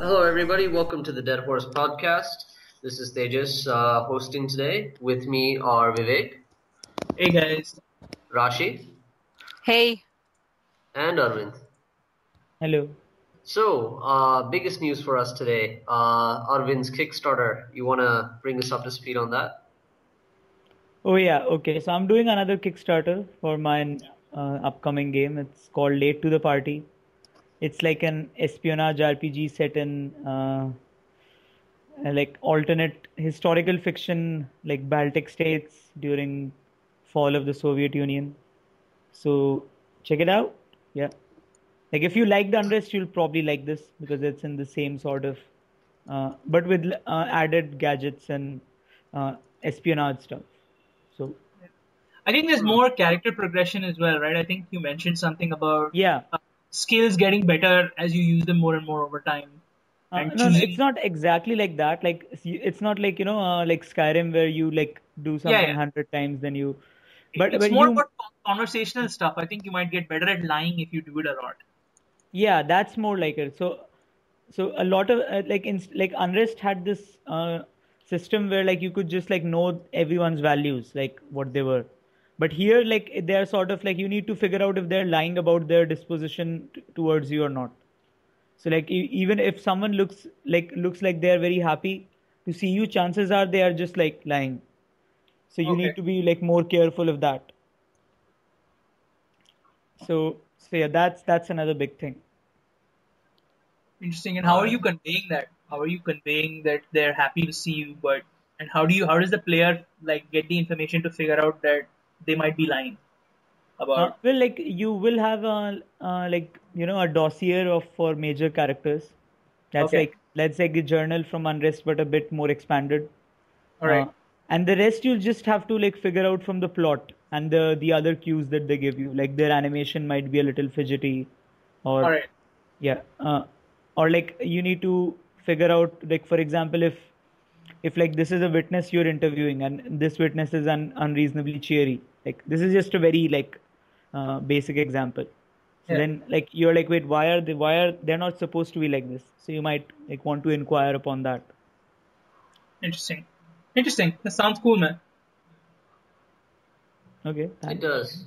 Hello, everybody. Welcome to the Dead Horse Podcast. This is Tejas uh, hosting today. With me are Vivek, Hey guys. Rashi, Hey, and Arvind. Hello. So, uh, biggest news for us today uh, Arvind's Kickstarter. You want to bring us up to speed on that? Oh yeah, okay. So I'm doing another Kickstarter for my uh, upcoming game. It's called Late to the Party. It's like an espionage RPG set in uh, like alternate historical fiction, like Baltic states during fall of the Soviet Union. So check it out. Yeah, like if you like the Unrest, you'll probably like this because it's in the same sort of, uh, but with uh, added gadgets and uh, espionage stuff. So I think there's more character progression as well, right? I think you mentioned something about yeah, uh, skills getting better as you use them more and more over time. Uh, no, no, choosing- it's not exactly like that. Like it's not like you know, uh, like Skyrim where you like do something yeah. hundred times, then you. But it's but more you, about conversational stuff. I think you might get better at lying if you do it a lot. Yeah, that's more like it. So, so a lot of uh, like in like Unrest had this uh, system where like you could just like know everyone's values, like what they were. But here, like they're sort of like you need to figure out if they're lying about their disposition t- towards you or not. So like e- even if someone looks like looks like they're very happy to see you, chances are they are just like lying. So you Okay. need to be like more careful of that. So so yeah, that's that's another big thing. Interesting. And how are you conveying that? How are you conveying that they're happy to see you, but and how do you how does the player like get the information to figure out that they might be lying Uh, about? well, like you will have a uh, like you know a dossier of for major characters. That's Okay. like let's say the journal from Unrest, but a bit more expanded. All right. Uh, and the rest you'll just have to like figure out from the plot and the the other cues that they give you. Like their animation might be a little fidgety, or right. yeah, uh, or like you need to figure out like for example if if like this is a witness you're interviewing and this witness is un- unreasonably cheery. Like this is just a very like uh, basic example. So Yeah. then like you're like wait why are they why are they're not supposed to be like this? So you might like want to inquire upon that. Interesting. Interesting. That sounds cool, man. Okay. It does.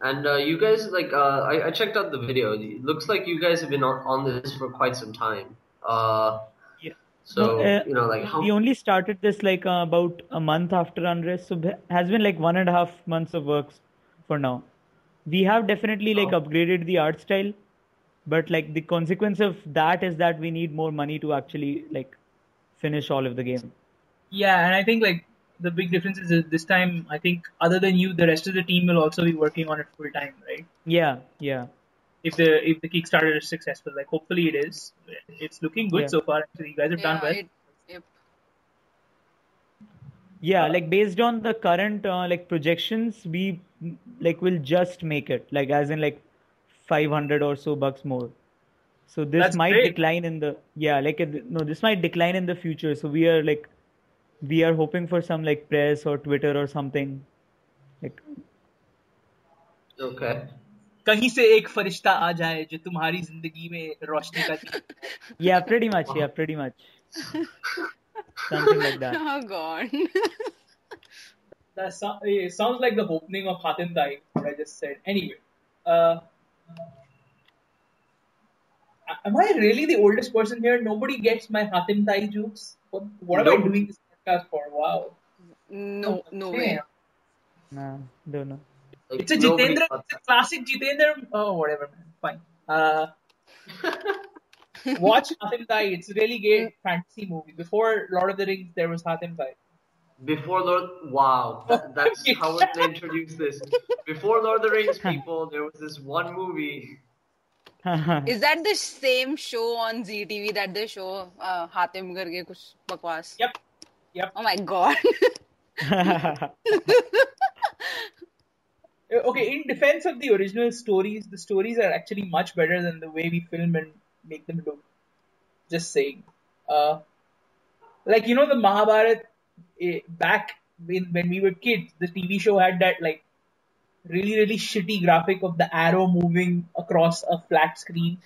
And uh, you guys, like, uh, I, I checked out the video. It looks like you guys have been on, on this for quite some time. Uh, Yeah. so, No, uh, you know, like, how. we only started this like uh, about a month after unrest so it has been like one and a half months of work for now we have definitely like Oh. upgraded the art style but like the consequence of that is that we need more money to actually like finish all of the game Yeah, and I think like the big difference is that this time I think other than you, the rest of the team will also be working on it full time, right? yeah yeah If the if the Kickstarter is successful, like hopefully it is. It's looking good Yeah. so far. Actually, you guys have done well. it, yep. yeah like based on the current uh, like projections we like will just make it like as in like 500 or so bucks more so this That's might great. decline in the yeah like no this might decline in the future. So we are like we are hoping for some like press or twitter or something like. Okay. कहीं से एक फरिश्ता आ जाए जो तुम्हारी जिंदगी में रोशनी का yeah pretty much yeah pretty much something like that. Oh god. That sounds like the opening of Hatim Tai, what I just said. Anyway uh am I really the oldest person here? Nobody gets my Hatim Tai jokes. What, what am I doing this podcast for? Wow. No, no way. Damn. nah, don't know Like, It's a nobody Jitendra, it's a classic Jitendra. Oh, whatever, man. Fine. Uh, watch Hatim Tai. It's a really great fantasy movie. Before Lord of the Rings, there was Hatim Tai. Before Lord, wow, that, that's how we're introduce this. Before Lord of the Rings, people, there was this one movie. is that the same show on Zee TV that they show uh, Hatim Garge kuch bakwas? Yep. Yep. Oh my god. okay, in defense of the original stories, the stories are actually much better than the way we film and make them look. Just saying. Uh, like, you know, the Mahabharat eh, back in, when we were kids, the TV show had that, like, really really shitty graphic of the arrow moving across a flat screen.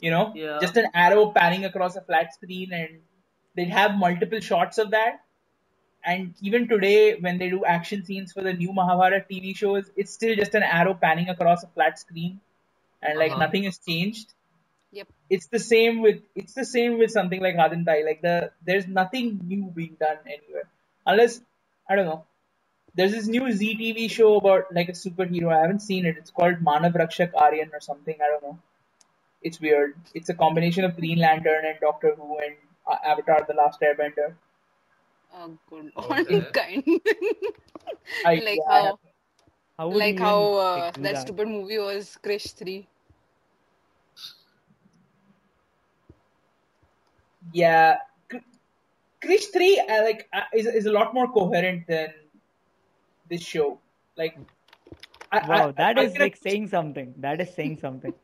You know, Yeah. just an arrow panning across a flat screen, and they'd have multiple shots of that. And even today, when they do action scenes for the new Mahabharat TV shows, it's still just an arrow panning across a flat screen, and like Uh-huh. nothing has changed. Yep. It's the same with it's the same with something like Hatim Tai. Like the there's nothing new being done anywhere, unless I don't know. There's this new Zee TV show about like a superhero. I haven't seen it. It's called Manav Rakshak Aryan or something. I don't know. It's weird. It's a combination of Green Lantern and Doctor Who and uh, Avatar: The Last Airbender. Oh, good Okay. kind. I, like yeah, how, How would like how uh, like, do that stupid movie was Krrish Three. yeah. K- Krrish Three, uh, like, uh, is is a lot more coherent than this show. Like, I, Wow, I, that I is can like accuse- saying something. That is saying something.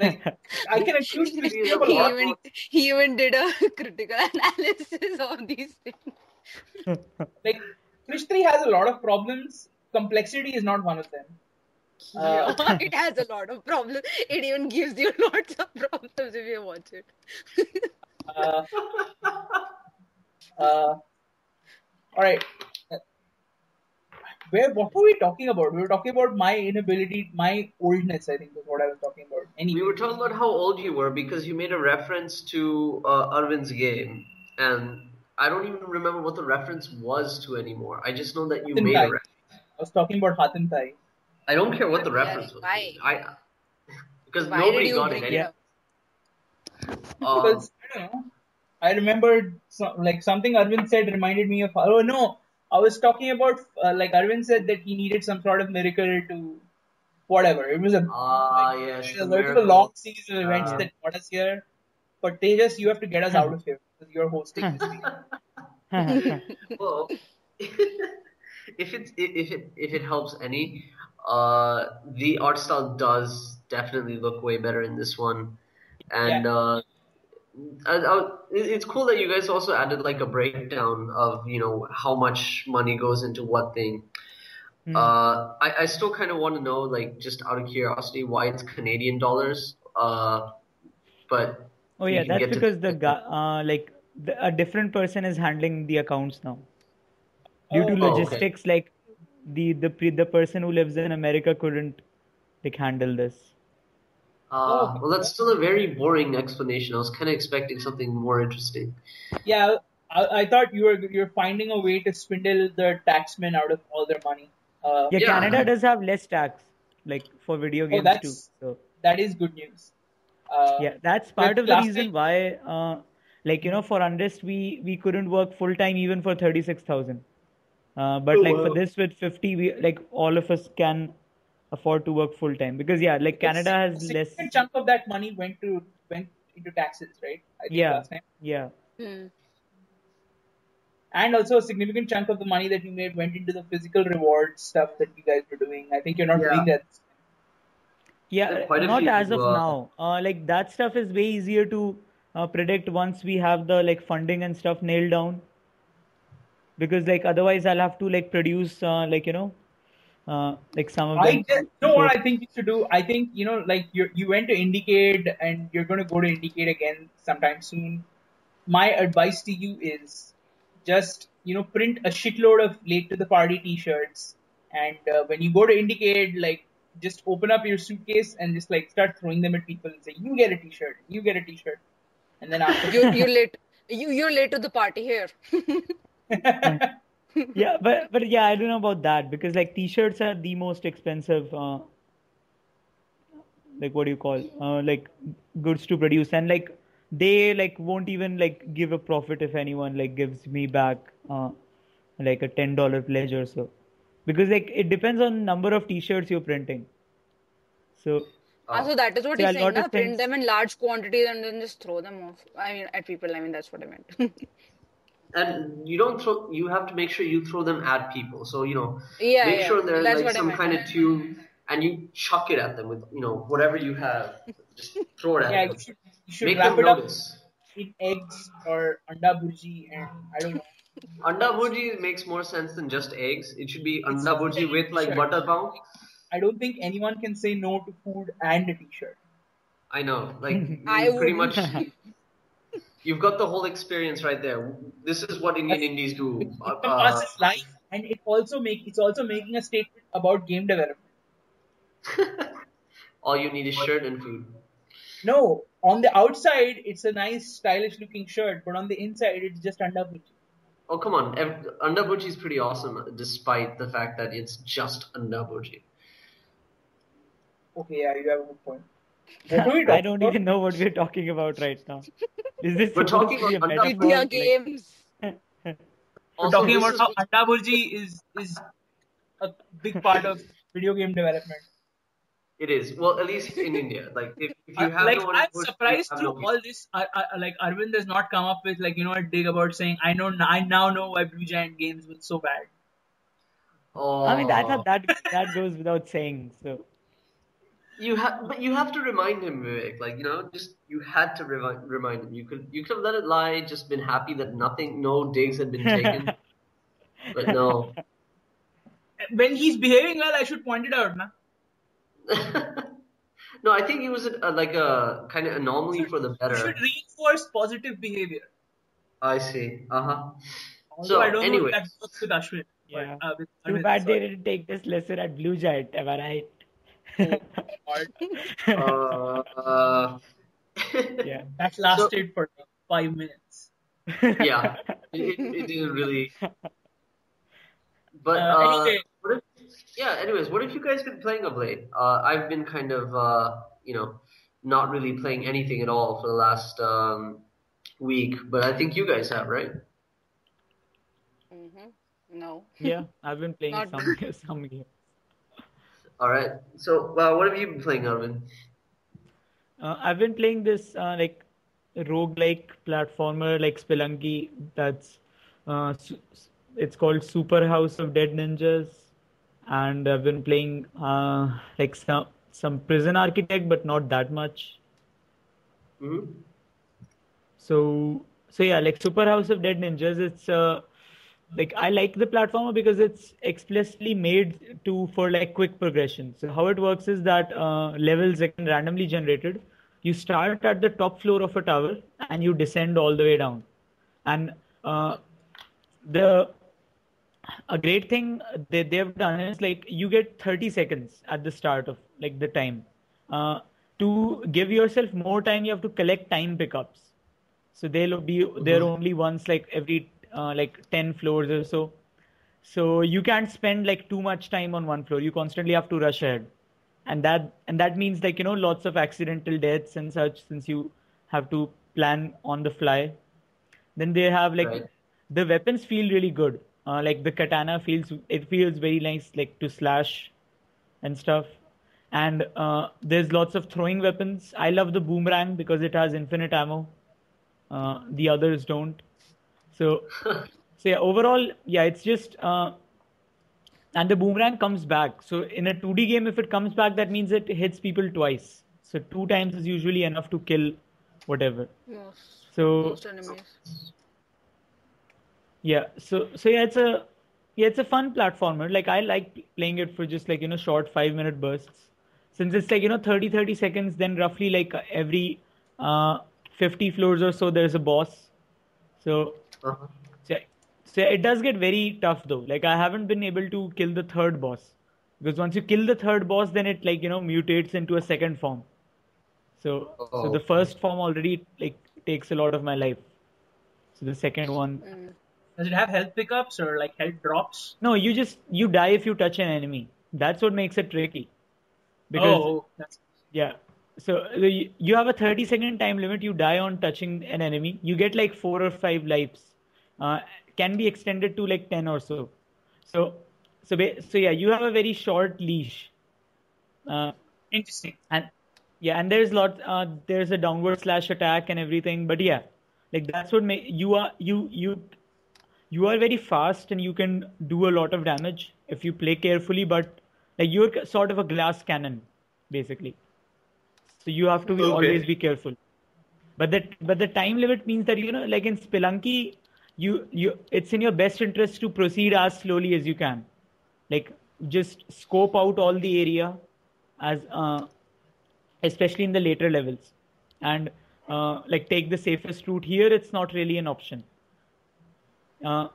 like, I can accuse Krrish Krrish Three Three is of a a He lot. lot even he even did a critical analysis of these things. Like, Krrish Three has a lot of problems. Complexity is not one of them. Uh, Yeah, it has a lot of problems. It even gives you lots of problems if you watch it. Uh, uh, all right. Where what were we talking about? We were talking about my inability, my oldness. I think is what I was talking about. Anyway, We were talking about how old you were because you made a reference to uh, Arvind's game, and I don't even remember what the reference was to anymore. I just know that you Hatim made Tai. a reference. I was talking about Hatim Tai. I don't care what the reference was. why? I because Why nobody got it. it Um, Because I don't know. I remembered some, like something Arvind said reminded me of. Oh no, I was talking about uh, like Arvind said that he needed some sort of miracle to whatever. It was a Ah, like, yes, it was a miracle. long series of events Yeah. that got us here. But they just you have to get us out of here because you're hosting this thing. well, if it if it if it helps any, uh, the art style does definitely look way better in this one, and Yeah. uh, I, I, it's cool that you guys also added like a breakdown of you know how much money goes into what thing. Hmm. Uh, I, I still kind of want to know, like, just out of curiosity, why it's Canadian dollars. Uh, but Oh yeah, that's get to- because the guy, uh, like the, a different person is handling the accounts now. Due to Oh, okay. logistics, like the the pre- the person who lives in America couldn't like handle this. Uh, Oh. well, that's still a very boring explanation. I was kind of expecting something more interesting. Yeah, I, I thought you were you're finding a way to swindle the taxmen out of all their money. Uh, Yeah, Yeah. Canada does have less tax, like for video Oh, games too. So that is good news. Uh, yeah, that's part of the last reason why, uh, like you know, for Unrest we we couldn't work full time even for thirty six thousand. Uh, but Oh, like wow. for this with fifty, we like all of us can afford to work full time because yeah, like Canada a has less. chunk of that money went to went into taxes, right? I think Yeah. last time. Yeah, Hmm. And also a significant chunk of the money that you made went into the physical reward stuff that you guys were doing. I think you're not Yeah. doing that. yeah, quite not as of uh, now. Uh, like that stuff is way easier to uh, predict once we have the like funding and stuff nailed down. Because like otherwise I'll have to like produce uh, like you know, uh, like some of I them. just, you know what I think you should do? I think, you know, like you you went to IndieCade and you're going to go to IndieCade again sometime soon. My advice to you is just, you know, print a shitload of late to the party t-shirts. And uh, when you go to IndieCade, like, just open up your suitcase and just like start throwing them at people and say, you get a t-shirt, you get a t-shirt. And then after You you're late. You you're late to the party here. yeah but but yeah i don't know about that because like t-shirts are the most expensive uh, like what do you call uh, like goods to produce and like they like won't even like give a profit if anyone like gives me back uh, like a ten dollar pledge or so because like it depends on number of t-shirts you're printing so Ah, so that is what Yeah, he's saying. Na? Print them in large quantities and then just throw them off. I mean, at people. I mean, that's what I meant. And you don't throw. You have to make sure you throw them at people. So you know, yeah, make yeah. sure there's that's like some kind of tune, and you chuck it at them with you know whatever you have. Just throw it at yeah, them. you should, you should Make wrap them it up. notice. in eggs or anda burji, and I don't know. Anda bhurji makes more sense than just eggs. It should be anda bhurji with like butter pav. I don't think anyone can say no to food and a t-shirt. I know, like I pretty wouldn't. much. You've got the whole experience right there. This is what Indian indies do. Uh, It passes life, and it also make it's also making a statement about game development. all you need is shirt and food. No, on the outside it's a nice, stylish looking shirt, but on the inside it's just anda. Oh come on, Ev- is pretty awesome, despite the fact that it's just anda. Okay, yeah, you have a good point. What are we I don't even know what we're talking about right now. Is this We're talking a about metaphor? Anda like- games. We're Also, talking about is how what- anda burji is is a big part of video game development. It is. Well, at least in India. Like, if, if you Uh, have like no I'm who- surprised through no all this. I, I, like Arvind has not come up with like you know a dig about saying I know I now know why Blue Giant games was so bad. Oh, I mean that that that goes without saying. So you have, but you have to remind him, Vivek. Like, you know, just you had to remind remind him. You could you could have let it lie. Just been happy that nothing, no digs had been taken. but no. When he's behaving well, I should point it out, na. no, I think it was a, a, like a kind of anomaly for the You better. should reinforce positive behavior. I see. Uh huh. Although So, I don't know if that works with Ashwin. but, Yeah. uh, with too Arvind, bad they didn't take this lesson at Blue Giant. Am I right? God, Uh, yeah. that lasted for like five minutes. yeah. It, it, it didn't really. But Uh, uh, anyway. what if, yeah. Anyways, what have you guys been playing of late? Uh, I've been kind of, uh, you know, not really playing anything at all for the last um, week. But I think you guys have, right? Mm-hmm. No. yeah, I've been playing some some games. All right. So, uh, what have you been playing, Arvind? Uh, I've been playing this uh, like roguelike platformer like Spelunky. That's uh, su- it's called Super House of Dead Ninjas, and I've been playing uh, like some some Prison Architect, but not that much. hmm So so yeah, like Super House of Dead Ninjas. It's uh like I like the platformer because it's explicitly made to for like quick progression. So how it works is that uh, levels are randomly generated. You start at the top floor of a tower and you descend all the way down. And uh, the a great thing they they've done is like you get 30 seconds at the start of like the time. Uh, to give yourself more time, you have to collect time pickups. So they'll be there only once like every uh, like 10 floors or so. So you can't spend like too much time on one floor. You constantly have to rush ahead. And that and that means like you know lots of accidental deaths and such since you have to plan on the fly. Then they have like Right. the weapons feel really good. Uh, like the katana feels it feels very nice like to slash and stuff. And uh, there's lots of throwing weapons. I love the boomerang because it has infinite ammo. Uh, the others don't. So, so yeah, overall, yeah, it's just uh, and the boomerang comes back. So in a 2D game, if it comes back, that means it hits people twice. So two times is usually enough to kill whatever. Most, So most enemies. yeah, so so yeah, it's a yeah, it's a fun platformer. Like I like playing it for just like you know short five minute bursts. Since it's like you know 30 30 seconds, then roughly like every uh 50 floors or so there's a boss. So Uh-huh. so, so it does get very tough though. Like I haven't been able to kill the third boss because once you kill the third boss, then it like you know mutates into a second form. So so Oh. the first form already like takes a lot of my life. So the second one, Mm. Does it have health pickups or like health drops? no, you just you die if you touch an enemy. That's what makes it tricky. Because oh, that's yeah. So you you have a 30 second time limit. You die on touching an enemy. You get like four or five lives. Uh, can be extended to like 10 or so. So so so yeah, you have a very short leash. Uh, interesting. and yeah, and there's lot uh, there's a downward slash attack and everything. But yeah, like that's what make you are you you you are very fast and you can do a lot of damage if you play carefully. But like you're sort of a glass cannon, basically. So you have to be, Okay. always be careful. but that but the time limit means that you know like in Spelunky, you you it's in your best interest to proceed as slowly as you can, like just scope out all the area, as uh, especially in the later levels, and uh, like take the safest route. Here, it's not really an option. Uh,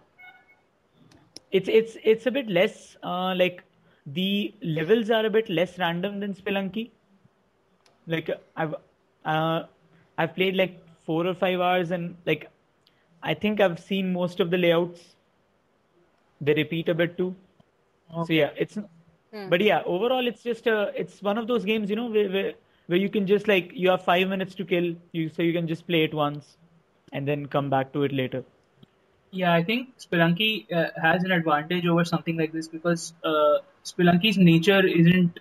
it's it's it's a bit less uh, like the levels are a bit less random than Spelunky. Like I've uh, I've played like four or five hours and like I think I've seen most of the layouts. They repeat a bit too. Okay. So yeah, it's hmm. but yeah, overall it's just a it's one of those games you know where, where where you can just like you have five minutes to kill you so you can just play it once and then come back to it later. Yeah, I think Spelunky uh, has an advantage over something like this because uh, Spelunky's nature isn't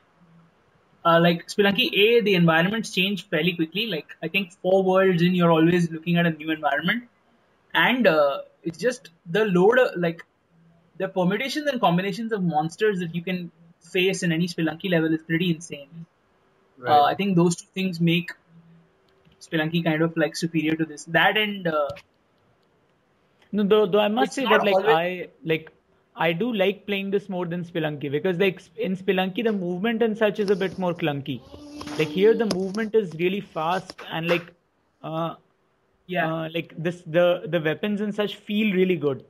uh, like Spelunky A, the environments change fairly quickly. Like I think four worlds in, you're always looking at a new environment, and uh, it's just the load, uh, like the permutations and combinations of monsters that you can face in any Spelunky level is pretty insane. Right. Uh, I think those two things make Spelunky kind of like superior to this. That and uh, no, though, though I must say that like always... I like I do like playing this more than Spelunky because like in Spelunky the movement and such is a bit more clunky. Like here the movement is really fast and like uh yeah uh, like this the the weapons and such feel really good.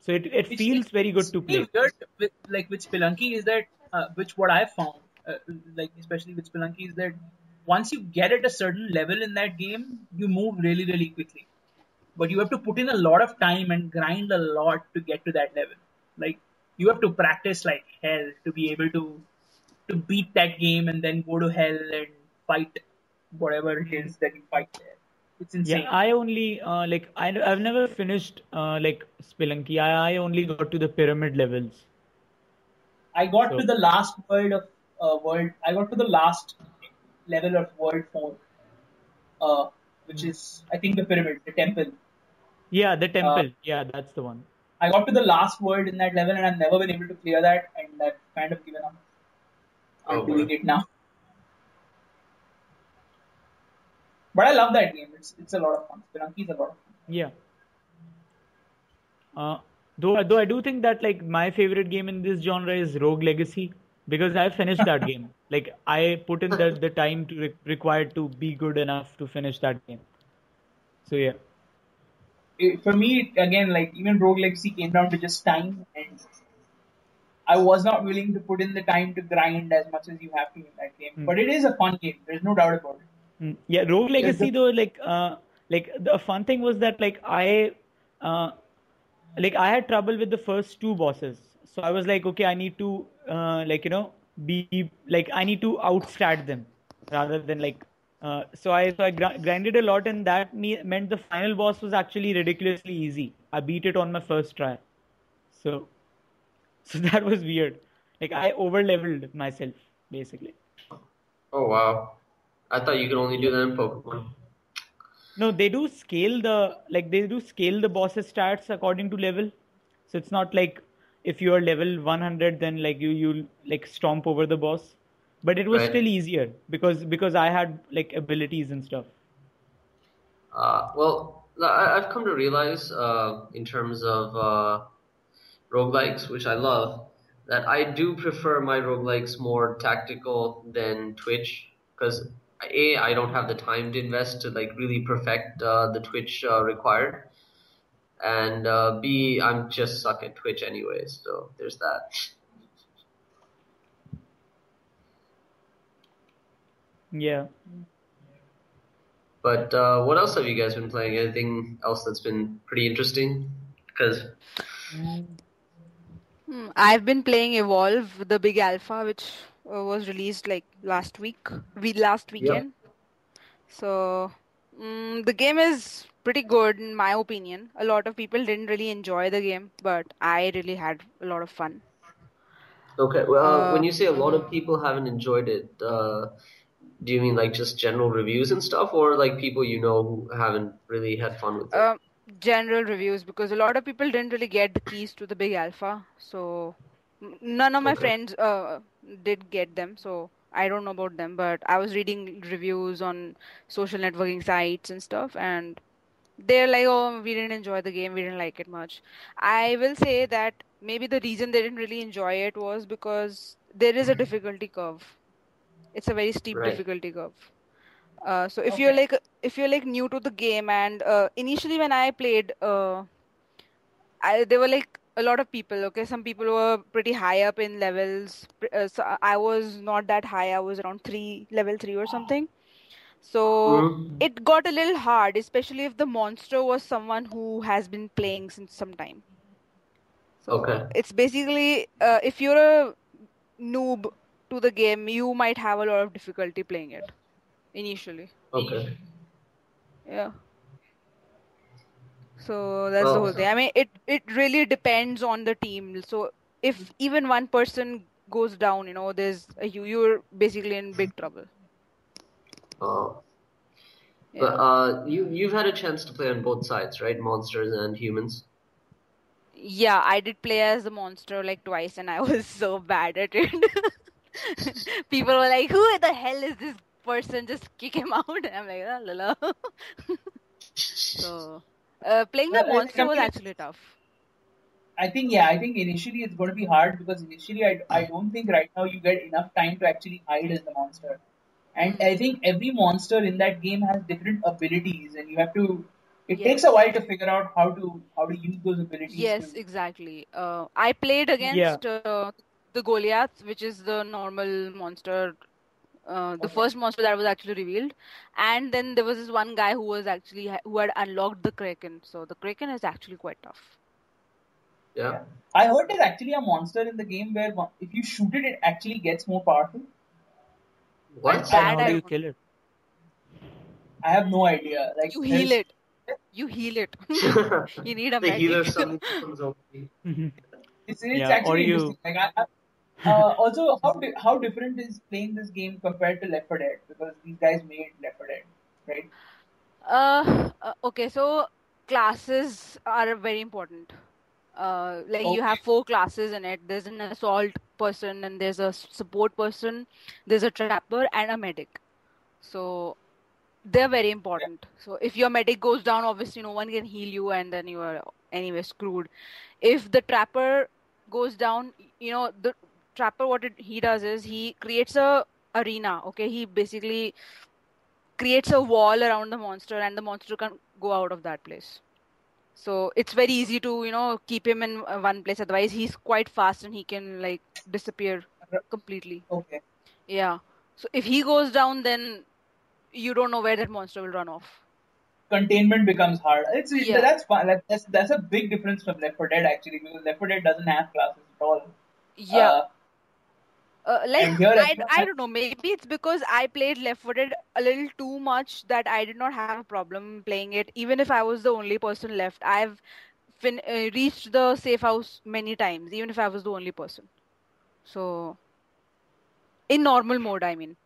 So it, it feels very good to play. Good with, like with Spelunky is that uh, which what I found uh, like especially with Spelunky is that once you get at a certain level in that game you move really really quickly but you have to put in a lot of time and grind a lot to get to that level. Like you have to practice like hell to be able to to beat that game and then go to hell and fight whatever it is that you fight there. It's insane. Yeah, I only uh, like I I've never finished uh, like Spelunky. I I only got to the pyramid levels. I got so. to the last world of uh, world. I got to the last level of world four, uh, which is I think the pyramid, the temple. Yeah, the temple. Uh, yeah, that's the one. I got to the last world in that level and I've never been able to clear that and I've kind of given up. I'm oh, doing it now. But I love that game. It's it's a lot of fun. Spelunky is a lot of fun. Yeah. Uh, though though I do think that like my favorite game in this genre is Rogue Legacy because I finished that game. Like I put in the the time to re- required to be good enough to finish that game. So yeah it, for me, again, like even Rogue Legacy came down to just time, and I was not willing to put in the time to grind as much as you have to in that game. Mm. But it is a fun game. There's no doubt about it. Mm. Yeah, Rogue Legacy though, like, uh, like the fun thing was that like I, uh, like I had trouble with the first two bosses. So I was like, okay, I need to, uh, like you know, be like I need to outstat them rather than like uh, so I so I gr- grinded a lot, and that me- meant the final boss was actually ridiculously easy. I beat it on my first try. So, so that was weird. Like I over leveled myself basically. Oh wow! I thought you could only do that in Pokemon. No, they do scale the like they do scale the boss's stats according to level. So it's not like if you are level 100, then like you you like stomp over the boss but it was right. still easier because because I had like abilities and stuff. Uh, well, I, have come to realize uh, in terms of uh, roguelikes, which I love, that I do prefer my roguelikes more tactical than Twitch because a I don't have the time to invest to like really perfect uh, the Twitch uh, required, and uh, b I'm just suck at Twitch anyways, so there's that. Yeah. But uh, what else have you guys been playing? Anything else that's been pretty interesting? Because hmm, I've been playing Evolve, the big alpha, which uh, was released like last week, we last weekend. Yep. So um, the game is pretty good in my opinion. A lot of people didn't really enjoy the game, but I really had a lot of fun. Okay, well, uh, when you say a lot of people haven't enjoyed it, uh, do you mean like just general reviews and stuff, or like people you know who haven't really had fun with it? Uh, general reviews because a lot of people didn't really get the keys to the big alpha, so none of my okay. friends uh, did get them. So I don't know about them, but I was reading reviews on social networking sites and stuff, and they're like, "Oh, we didn't enjoy the game. We didn't like it much." I will say that maybe the reason they didn't really enjoy it was because there is a difficulty curve. It's a very steep Right. difficulty curve. Uh, so if you're like if you're like new to the game and uh, initially when I played, uh, I there were like a lot of people. Okay, some people were pretty high up in levels. Uh, so I was not that high. I was around three, level three or something. So Mhm. it got a little hard, especially if the monster was someone who has been playing since some time. So Okay. it's basically uh, if you're a noob to the game, you might have a lot of difficulty playing it initially. Okay. Yeah. So that's the Well- whole thing. I mean, it it really depends on the team. So if even one person goes down, you know, there's a, you you're basically in big trouble. Oh. Yeah. But uh, you you've had a chance to play on both sides, right? Monsters and humans. Yeah, I did play as a monster like twice, and I was so bad at it. People were like, "Who the hell is this person? Just kick him out." And I'm like, "Ah, la la." So, uh, playing the Well, monster was actually tough. I think yeah, I think initially it's going to be hard because initially I, I don't think right now you get enough time to actually hide as the monster, and I think every monster in that game has different abilities, and you have to. It Yes. takes a while to figure out how to how to use those abilities. Yes, to, exactly. Uh, I played against uh, the Goliath, which is the normal monster, uh, the Okay. first monster that was actually revealed, and then there was this one guy who was actually who had unlocked the Kraken. So the Kraken is actually quite tough. Yeah. I heard there's actually a monster in the game where if you shoot it, it actually gets more powerful. What? How do you kill it? I have no idea. Like You heal it. You heal it. you need a the healer medic. comes over. It's, it's Yeah, or actually you- interesting. Like, I, I, uh, also, how di- how different is playing this game compared to Left 4 Dead? Because these guys made Left 4 Dead, right? Uh, uh, okay, so classes are very important. Uh, like you have four classes in it. There's an assault person, and there's a support person, there's a trapper, and a medic. So they're very important. So if your medic goes down, obviously no one can heal you, and then you are anyway screwed. If the trapper goes down, you know the trapper. What it, he does is he creates a arena. Okay, he basically creates a wall around the monster and the monster can go out of that place so it's very easy to you know keep him in uh, one place otherwise he's quite fast and he can like disappear completely Okay. yeah so if he goes down then you don't know where that monster will run off Containment becomes hard. It's Yeah. that's fun. That's that's a big difference from Left 4 Dead actually, because Left 4 Dead doesn't have classes at all. yeah Uh, Uh, like I- I don't know maybe it's because I played Left 4 Dead a little too much that I did not have a problem playing it. Even if I was the only person left I've fin- uh, reached the safe house many times even if I was the only person. So in normal mode I mean.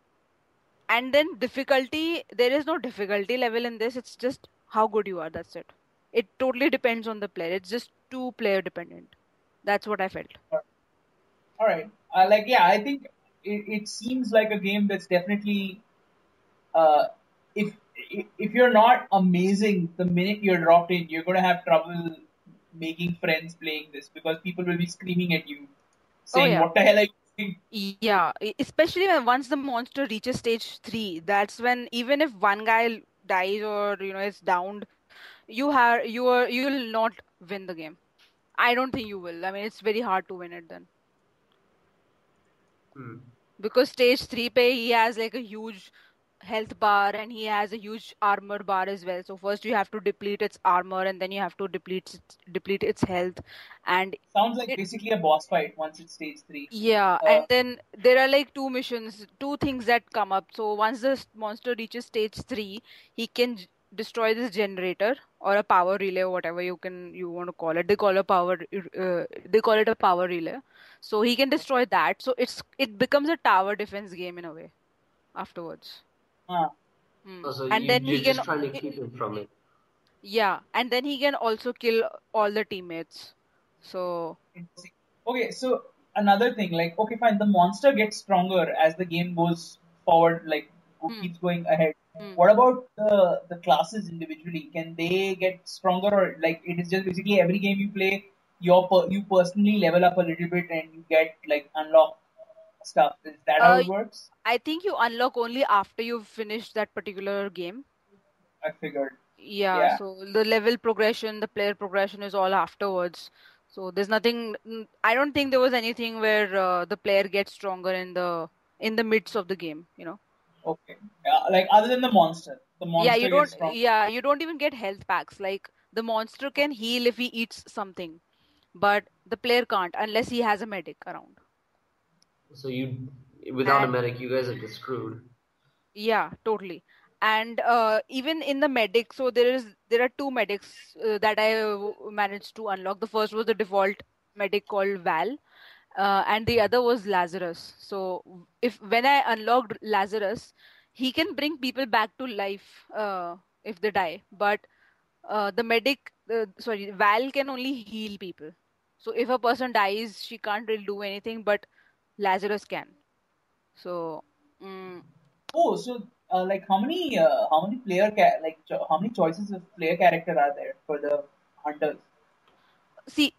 And then difficulty there is no difficulty level in this. It's just how good you are that's it. It totally depends on the player. It's just two player dependent. That's what I felt. All right. Uh, like yeah, I think it, it seems like a game that's definitely uh, if if you're not amazing the minute you're dropped in, you're gonna have trouble making friends playing this because people will be screaming at you, saying, yeah. "What the hell are you doing?" Yeah, especially when once the monster reaches stage three, that's when even if one guy dies or you know is downed, you have you are you will not win the game. I don't think you will. I mean, it's very hard to win it then Hmm. because stage three pay he has like a huge health bar and he has a huge armor bar as well. So first you have to deplete its armor and then you have to deplete its, deplete its health and Sounds like It- basically a boss fight once it's stage three. Yeah, Uh, and then there are like two missions, two things that come up. So once the monster reaches stage three, he can j- destroy this generator or a power relay or whatever you can you want to call it. They call it power. Uh, they call it a power relay. So he can destroy that. So it's it becomes a tower defense game in a way. Afterwards, Uh, Hmm. Oh, so and you, then you're he can just trying to keep him from it. yeah, and then he can also kill all the teammates. So. Okay, so another thing. Like, okay, fine, the monster gets stronger as the game goes forward, like Hmm. keeps going ahead. Hmm. What about the the classes individually? Can they get stronger, or like it is just basically every game you play, your per- you personally level up a little bit and you get like unlock stuff? Is that how Uh, it works? I think you unlock only after you've finished that particular game. I figured. Yeah, Yeah. so the level progression, the player progression is all afterwards. So there's nothing. I don't think there was anything where uh, the player gets stronger in the in the midst of the game. You know. Okay. Yeah, like other than the monster, the monster Yeah, you don't. stronger. Yeah, you don't even get health packs. Like the monster can heal if he eats something, but the player can't unless he has a medic around. So you, without a medic, you guys are get screwed. Yeah, totally. And uh, even in the medic, so there is there are two medics uh, that I uh, managed to unlock. The first was the default medic called Val, uh, and the other was Lazarus. So if when I unlocked Lazarus, he can bring people back to life uh, if they die. But uh, the medic, uh, sorry, Val can only heal people. So if a person dies, she can't really do anything, but Lazarus can. So. Mm, Oh, so uh, like how many uh, how many player ca- like cho- how many choices of player character are there for the hunters? see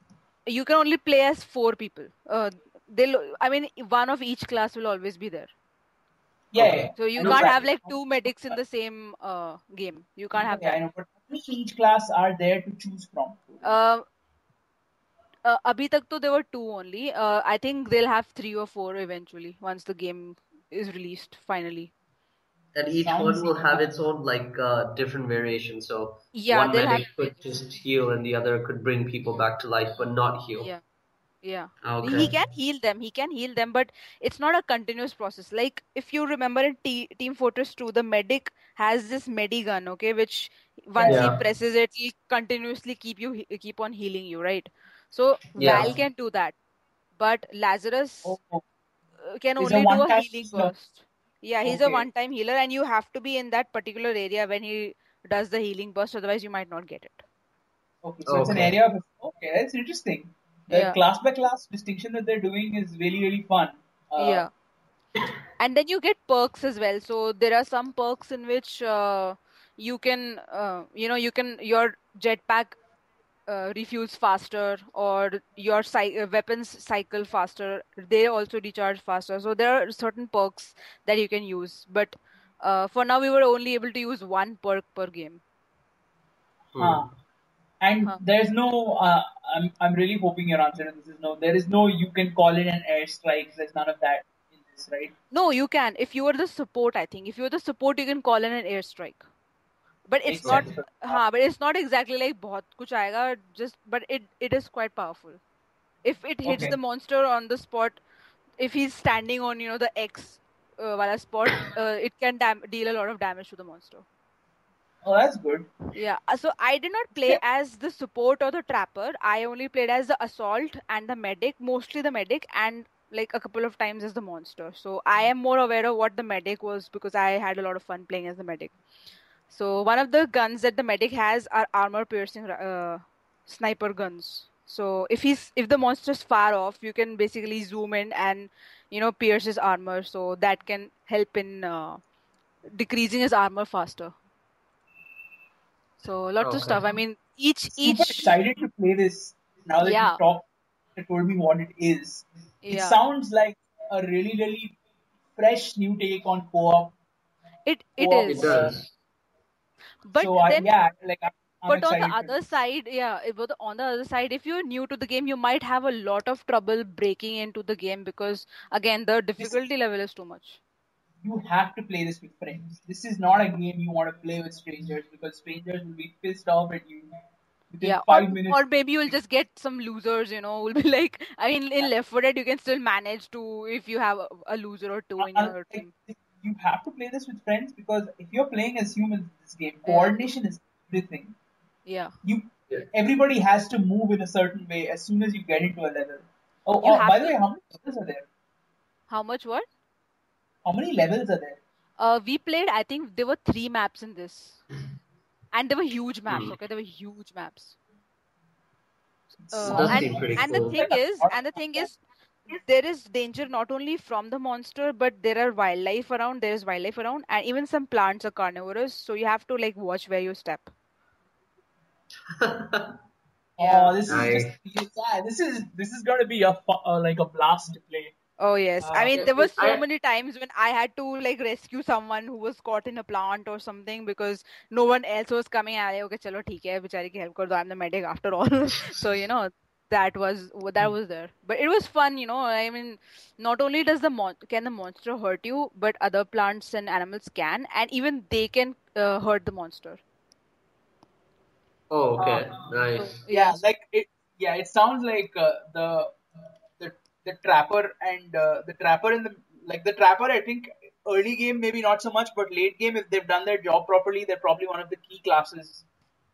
you can only play as four people uh, they'll i mean one of each class will always be there Yeah, Okay. yeah. so you I know can't that. have like two medics in the same uh, game you can't have Yeah, I know, but how each class are there to choose from? uh, uh, abhi tak to there were two only uh, i think they'll have three or four eventually once the game is released finally And each Sounds one will have its own like uh, different variation. So Yeah, one medic have could just heal, and the other could bring people back to life, but not heal. yeah yeah Okay. he can heal them he can heal them but it's not a continuous process like if you remember in T- team fortress 2 the medic has this medigun okay which once Yeah. he presses it he'll continuously keep you keep on healing you right so Yeah. val can do that but lazarus can He's a only do a healing healer. burst yeah he's a one time healer and you have to be in that particular area when he does the healing burst otherwise you might not get it okay. So it's an area of okay. That's interesting. The Yeah. class by class distinction that they're doing is really really fun. Uh, yeah and then you get perks as well so there are some perks in which uh, you can uh, you know you can your jetpack uh, refuels faster or your cy- uh, weapons cycle faster they also recharge faster so there are certain perks that you can use but uh, for now we were only able to use one perk per game Hmm. Huh. And Huh. there's no. Uh, I'm I'm really hoping your answer to this is no. There is no. You can call in an airstrike. There's none of that in this, right? no you can if you are the support i think if you're the support you can call in an airstrike but it's Makes not sense. हाँ but it's not exactly like बहुत कुछ आएगा just but it it is quite powerful if it hits Okay. the monster on the spot if he's standing on you know the X uh, wala spot uh, it can dam- deal a lot of damage to the monster Oh, that's good. yeah uh, so I did not play as the support or the trapper I only played as the assault and the medic mostly the medic and like a couple of times as the monster so I am more aware of what the medic was because I had a lot of fun playing as the medic so one of the guns that the medic has are armor piercing uh, sniper guns. So if he's if the monster's far off, you can basically zoom in and you know pierce his armor. So that can help in uh, decreasing his armor faster. So lots Okay. of stuff. I mean, each Super each excited to play this now that Yeah. you talked and told me what it is. It yeah sounds like a really, really fresh new take on co-op. it it co-op, is. It does. But so I, then yeah, like I'm, I'm but on the other side yeah if- but on the other side if you're new to the game you might have a lot of trouble breaking into the game because again the difficulty level is too much you have to play this with friends. This is not a game you want to play with strangers because strangers will be pissed off at you within yeah or, five minutes. or maybe you'll just get some losers you know will be like i mean in left 4 dead you can still manage to if you have a, a loser or two in Uh, your like, team you have to play this with friends because if you're playing as humans in this game, Yeah. coordination is everything. yeah You Yeah. everybody has to move in a certain way as soon as you get into a level. Oh, oh have by the way, how many levels are there? how much what How many levels are there? uh we played i think there were three maps in this and there were huge maps Hmm. okay there were huge maps It's Uh, does and seem pretty and the thing is and the thing is there is danger not only from the monster but there are wildlife around there is wildlife around and even some plants are carnivorous so you have to like watch where you step. Oh this nice. is just, yeah, this is this is gonna be a uh, like a blast to play. Oh yes. Uh, i mean there were so I, many times when i had to like rescue someone who was caught in a plant or something because no one else was coming. I okay chalo theek hai bichari ki help kar do. I'm the medic after all. So you know that was that was there, but it was fun. You know, I mean, not only does the mon- can the monster hurt you, but other plants and animals can, and even they can uh, hurt the monster. Oh, okay. Uh, Nice. Yeah, like it. Yeah, it sounds like uh, the the the trapper and uh, the trapper in the like the trapper. I think early game maybe not so much, but late game if they've done their job properly, they're probably one of the key classes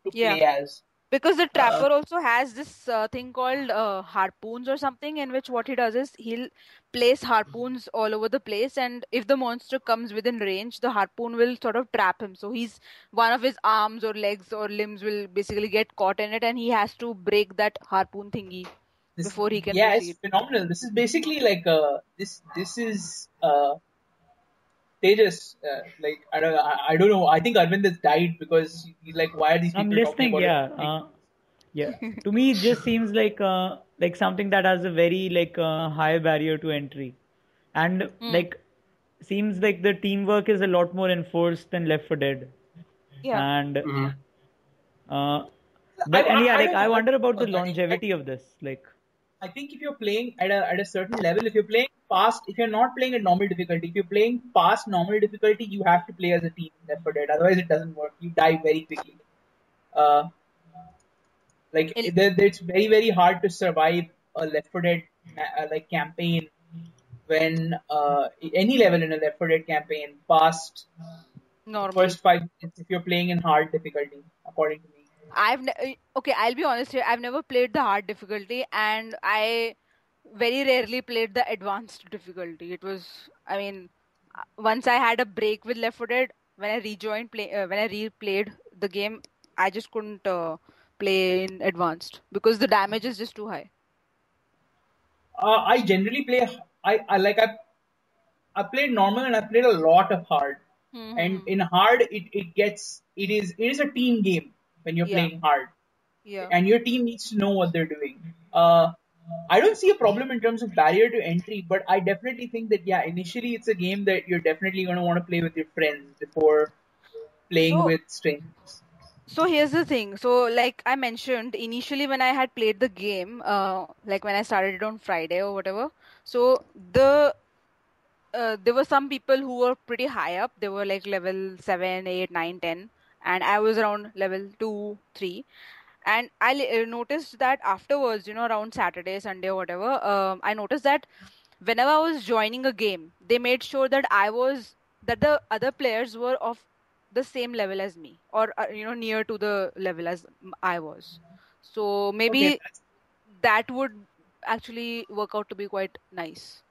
to Yeah. play as. Because the trapper also has this uh, thing called uh, harpoons or something, in which what he does is he'll place harpoons all over the place, and if the monster comes within range, the harpoon will sort of trap him. So he's one of his arms or legs or limbs will basically get caught in it, and he has to break that harpoon thingy This, before he can yeah, proceed. it's phenomenal. This is basically like uh, this. This is uh, Tejas. Uh, like I don't, I, I don't know. I think Arvind has died because he's like, why are these people I'm talking listening. about Yeah, it? uh, yeah. To me, it just seems like uh, like something that has a very like uh, high barrier to entry, and like seems like the teamwork is a lot more enforced than Left 4 Dead. Yeah. And Mhm. uh, but I- and yeah, I like don't- I wonder about the I- I- longevity of this. Like, I think if you're playing at a at a certain level, if you're playing past, if you're not playing at normal difficulty, if you're playing past normal difficulty, you have to play as a team in Left 4 Dead. Otherwise, it doesn't work. You die very quickly. Uh, like In- there, it's very very hard to survive a Left 4 Dead uh, like campaign when uh, any level in a Left 4 Dead campaign past Normally. first five minutes if you're playing in hard difficulty, according to me. I've ne- okay. I'll be honest here. I've never played the hard difficulty, and I very rarely played the advanced difficulty. It was, I mean, uh, once I had a break with Left 4 Dead, when I rejoined play, uh, when I replayed the game, I just couldn't uh, play in advanced because the damage is just too high. Uh, I generally play. I, I like I. I played normal and I played a lot of hard. Mhm. And in hard, it, it gets it is it is a team game when you're Yeah. playing hard, Yeah. and your team needs to know what they're doing. Uh, I don't see a problem in terms of barrier to entry, but I definitely think that yeah, initially it's a game that you're definitely going to want to play with your friends before playing So- with strangers. So here's the thing. So like I mentioned initially when I had played the game, uh, like when I started it on Friday or whatever. So the uh, there were some people who were pretty high up. They were like level 7, 8, 9, 10 and I was around level 2, 3. And I uh, noticed that afterwards, you know, around Saturday, Sunday or whatever, um, I noticed that whenever I was joining a game, they made sure that I was that the other players were of the same level as me or uh, you know near to the level as I was. So maybe Okay, that would actually work out to be quite nice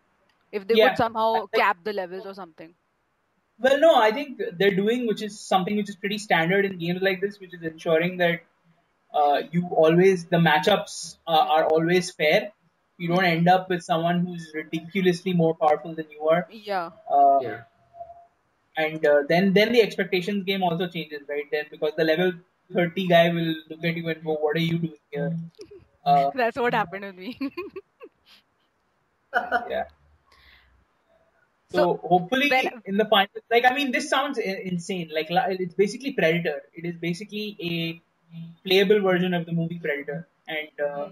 if they Yeah, could somehow cap the levels or something. Well, no, I think they're doing, which is something which is pretty standard in games like this, which is ensuring that uh, you always the matchups uh, are always fair. You don't end up with someone who's ridiculously more powerful than you are, Yeah. uh, Yeah. and uh, then then the expectations game also changes, right? Then because the level thirty guy will look at you and go, "What are you doing here?" Uh, That's what happened with me. yeah. So, So, hopefully when- in the final, like I mean, this sounds insane. Like it's basically Predator. It is basically a playable version of the movie Predator, and uh,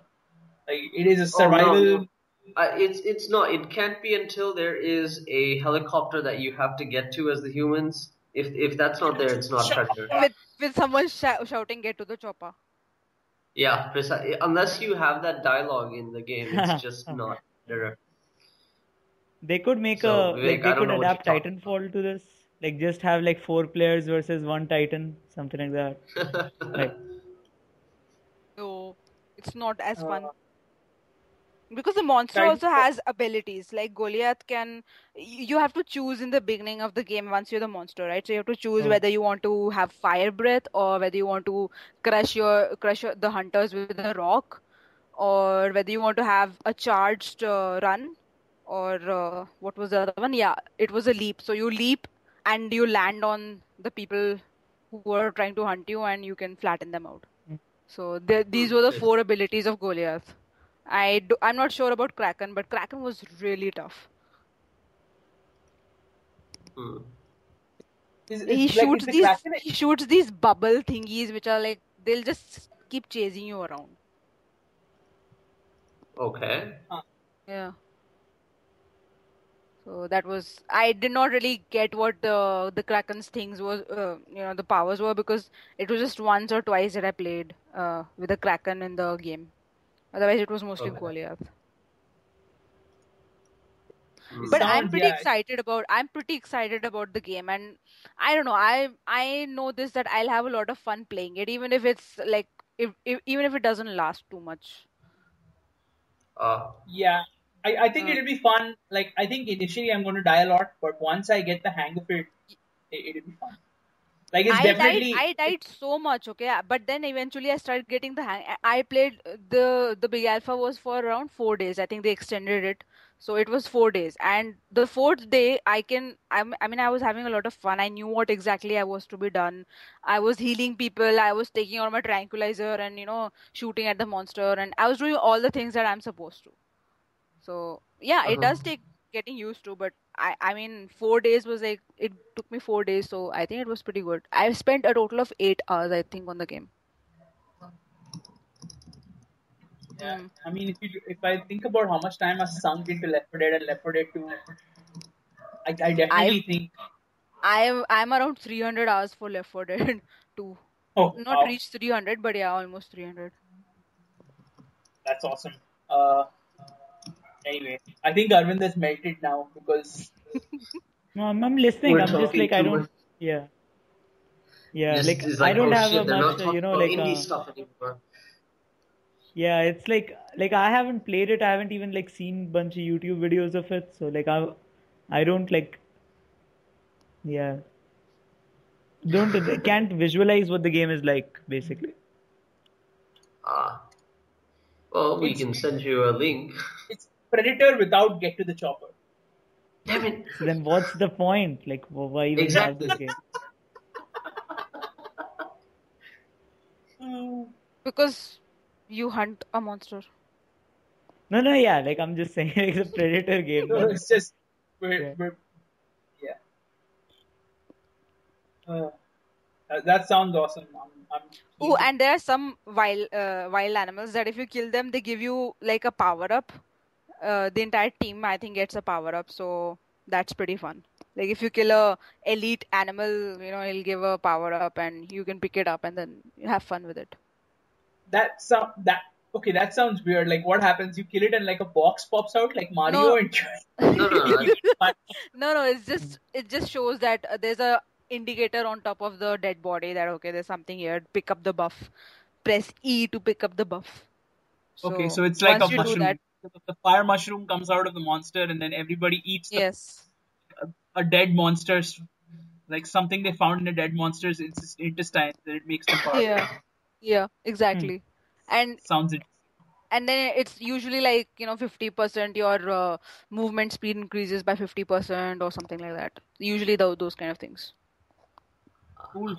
like it is a Oh, no, survival. no. Uh, it's it's not. It can't be until there is a helicopter that you have to get to as the humans. If if that's not there, it's not Predator. with with someone shou- shouting "Get to the chopper." Yeah, precisely. Unless you have that dialogue in the game, it's just not Predator. They could make So, a Vivek, like they could adapt you're Titanfall to this. Like just have like four players versus one Titan, something like that. Like So it's not as fun. Uh, Because the monster also has abilities. Like Goliath can, you you have to choose in the beginning of the game once you're the monster, right? So you have to choose Oh. whether you want to have fire breath or whether you want to crush your crush your, the hunters with a rock, or whether you want to have a charged uh, run or uh, what was the other one? Yeah, it was a leap. So you leap and you land on the people who are trying to hunt you, and you can flatten them out. So the, these were the four abilities of Goliath. I do, I'm not sure about Kraken, but Kraken was really tough. Hmm. Is- He is like- shoots these Kraken- he shoots these bubble thingies which are like they'll just keep chasing you around. Okay. Yeah. So that was I did not really get what the the Kraken's things was uh, you know the powers were because it was just once or twice that I played uh, with the Kraken in the game. Otherwise, it was mostly Okay. Goliath. Hmm. But I'm pretty yeah. excited about I'm pretty excited about the game and I don't know I I know this that I'll have a lot of fun playing it even if it's like if, if even if it doesn't last too much. Uh, Yeah, I, I think Uh. it'll be fun. Like, I think initially I'm going to die a lot, but once I get the hang of it, it it'll be fun. Like, it's I definitely. died I died so much okay but then eventually I started getting the hang I- I played uh, the the big alpha was for around 4 days I think they extended it so it was 4 days and the fourth day I can I'm, I mean I was having a lot of fun I knew what exactly I was to be done I was healing people I was taking out my tranquilizer and you know shooting at the monster and I was doing all the things that I'm supposed to so yeah it Uh-huh. does take getting used to but I, I mean four days was like it took me four days so I think it was pretty good I spent a total of eight hours I think on the game Yeah. Mm. I mean, if you if I think about how much time I sunk into Left 4 Dead and Left 4 Dead 2, I, I definitely I've- think. I'm I'm around 300 hours for Left 4 Dead 2 Oh, not wow, reached 300 but yeah almost 300 that's awesome. Uh, anyway, I think Arvind has melted now because No, I'm, I'm listening. We're I'm just like I don't. much. Yeah. Yeah, just- like it's I don't oh, have shit, a they're much, you know, like indie uh, stuff anymore. yeah, it's like like I haven't played it. I haven't even like seen bunch of YouTube videos of it. So like I, I don't like. Yeah. Don't can't visualize what the game is like basically. Ah. Well, we It's- can send you a link. it's Predator without Get to the Chopper. Damn it. So then what's the point? Like wh- why even have this Exactly. game? because you hunt a monster No, no, yeah. Like I'm just saying, it's a Predator game. No, it's just we're, Yeah. we're yeah. Uh, that, that sounds awesome. I'm, I'm Oh, and there are some wild uh, wild animals that if you kill them, they give you like a power up. Uh, the entire team, I think, gets a power up, so that's pretty fun. Like if you kill a elite animal, you know, he'll give a power up, and you can pick it up and then you have fun with it. that sound that okay. That sounds weird. Like what happens? You kill it and like a box pops out like Mario No. and. No, no, no. No, no, it's just it just shows that uh, there's a indicator on top of the dead body that okay, there's something here. Pick up the buff. Press E to pick up the buff. okay, so it's like once a you do mushroom. that, The fire mushroom comes out of the monster, and then everybody eats the, yes. a dead monster's like something they found in a dead monster's ins- intestine that it makes them powerful. Yeah. Yeah, exactly. And Sounds it. and then it's usually like you know 50% your uh, movement speed increases by 50% or something like that usually those, those kind of things cool.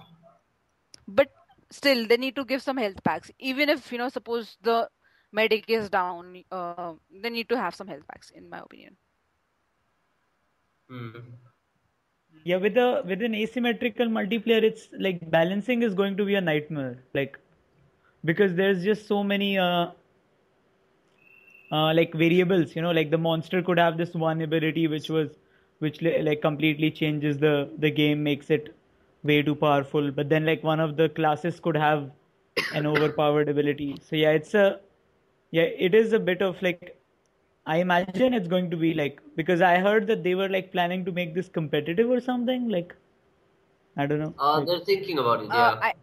but still they need to give some health packs even if you know suppose the medic is down uh, they need to have some health packs in my opinion Hmm. Yeah, with the with an asymmetrical multiplayer, it's like balancing is going to be a nightmare. Like because there's just so many uh, uh like variables. You know, like the monster could have this one ability which was which like completely changes the the game, makes it way too powerful. But then like one of the classes could have an overpowered ability. So yeah, it's a yeah, it is a bit of like I imagine it's going to be like because I heard that they were like planning to make this competitive or something. Like I don't know. Uh, Like, they're thinking about it, yeah. uh, I,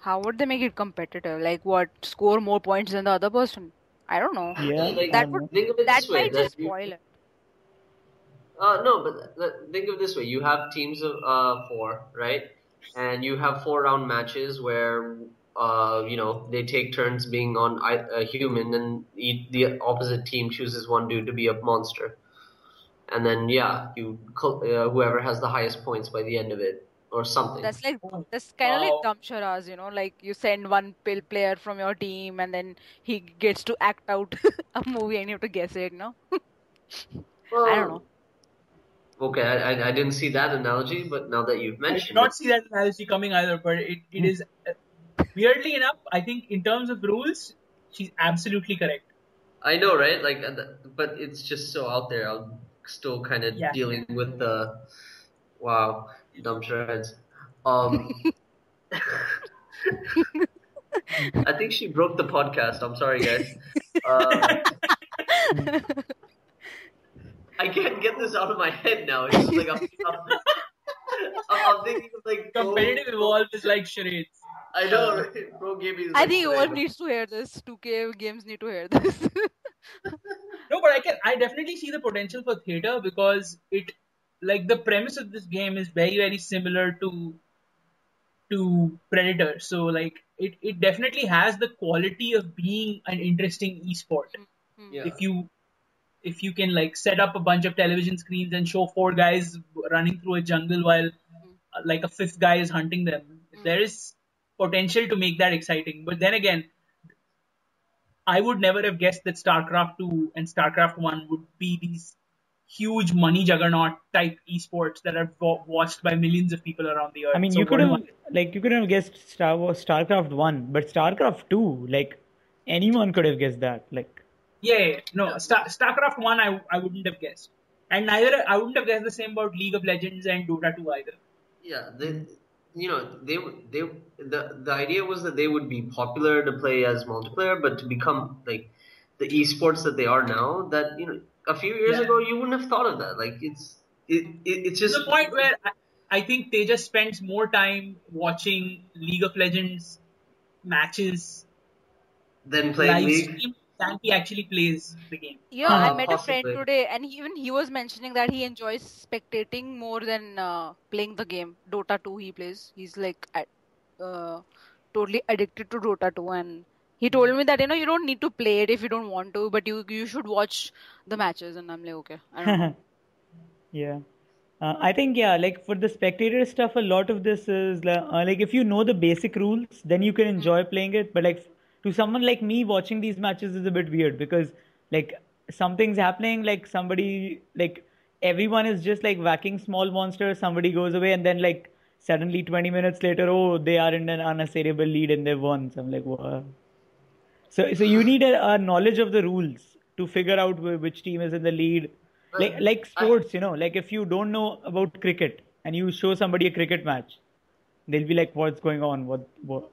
how would they make it competitive like what score more points than the other person i don't know yeah, Like, that would- think of it that this way. might that just you- spoil it Uh, no, but th- think of it this way: you have teams of uh, four, right? And you have four round matches where uh, you know, they take turns being on a human, and the opposite team chooses one dude to be a monster, and then yeah, you uh, whoever has the highest points by the end of it or something. That's like that's kind of like dumb charades, you know. Like you send one pill player from your team, and then he gets to act out a movie, and you have to guess it. No, well, I don't know. Okay, I, I didn't see that analogy, but now that you've mentioned, I did not it, see that analogy coming either. But it, it is weirdly enough, I think in terms of rules, she's absolutely correct. I know, right? Like, but it's just so out there. I'm still kind of yeah. dealing with the wow dumb charades. Um, I think she broke the podcast. I'm sorry, guys. Uh, I can't get this out of my head now. It's just like I'm, I'm, I'm thinking of like competitive evolve is like charades. I know, right? Pro gaming. I think everyone needs to hear this. 2K games need to hear this. no, but I can. I definitely see the potential for theater because it, like, the premise of this game is very, very similar to, to Predator. So, like, it, it definitely has the quality of being an interesting esport. Mm-hmm. Yeah. If you if you can like set up a bunch of television screens and show four guys running through a jungle while mm-hmm. like a fifth guy is hunting them mm-hmm. there is potential to make that exciting but then again i would never have guessed that starcraft 2 and starcraft 1 would be these huge money juggernaut type esports that are watched by millions of people around the earth i mean so you could have like you could have guessed Star Wars, starcraft 1 but starcraft 2 like anyone could have guessed that like yeah, yeah. no, Star, StarCraft one, I I wouldn't have guessed, and neither I wouldn't have guessed the same about League of Legends and Dota two either. Yeah, they, you know, they they the the idea was that they would be popular to play as multiplayer, but to become like the esports that they are now. That you know, a few years yeah. ago you wouldn't have thought of that. Like it's it, it it's just the point where I, I think they just spends more time watching League of Legends matches than playing League. Stream Santi actually plays the game. Yeah, uh, I met possibly. a friend today, and he, even he was mentioning that he enjoys spectating more than uh, playing the game. Dota 2 he plays. He's like uh, totally addicted to Dota 2, and he told me that you know you don't need to play it if you don't want to, but you you should watch the matches. And I'm like, okay, I don't yeah. Uh, I think yeah, like for the spectator stuff, a lot of this is uh, like if you know the basic rules, then you can hmm. enjoy playing it. But like to someone like me watching these matches is a bit weird because like something's happening like somebody like everyone is just like whacking small monsters somebody goes away and then like suddenly 20 minutes later oh they are in an unassailable lead and they've won. So i'm like what so so you need a, a knowledge of the rules to figure out which team is in the lead. Like like sports you know like if you don't know about cricket and you show somebody a cricket match they'll be like what's going on? What what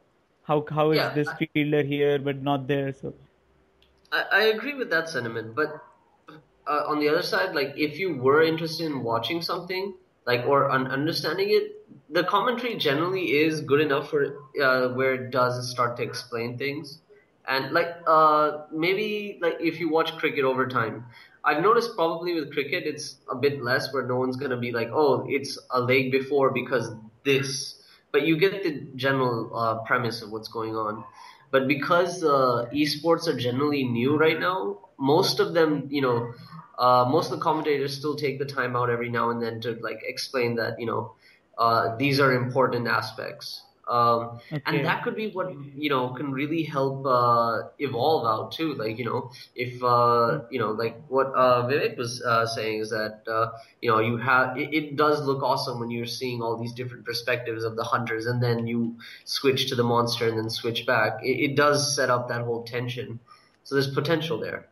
how how is yeah, this I, fielder here but not there? So I, I agree with that sentiment, but uh, on the other side, like if you were interested in watching something like or un- understanding it, the commentary generally is good enough for uh, where it does start to explain things. And like uh, maybe like if you watch cricket over time, I've noticed probably with cricket it's a bit less where no one's gonna be like, oh, it's a leg before because this but you get the general uh, premise of what's going on. But because uh, esports are generally new right now, most of them, you know, uh, most of the commentators still take the time out every now and then to like explain that, you know, uh, these are important aspects. Um, okay. And that could be what you know can really help uh, evolve out too. Like you know, if uh, you know, like what uh, Vivek was uh, saying is that uh, you know you have it, it, does look awesome when you're seeing all these different perspectives of the hunters, and then you switch to the monster and then switch back. It, it does set up that whole tension. So there's potential there.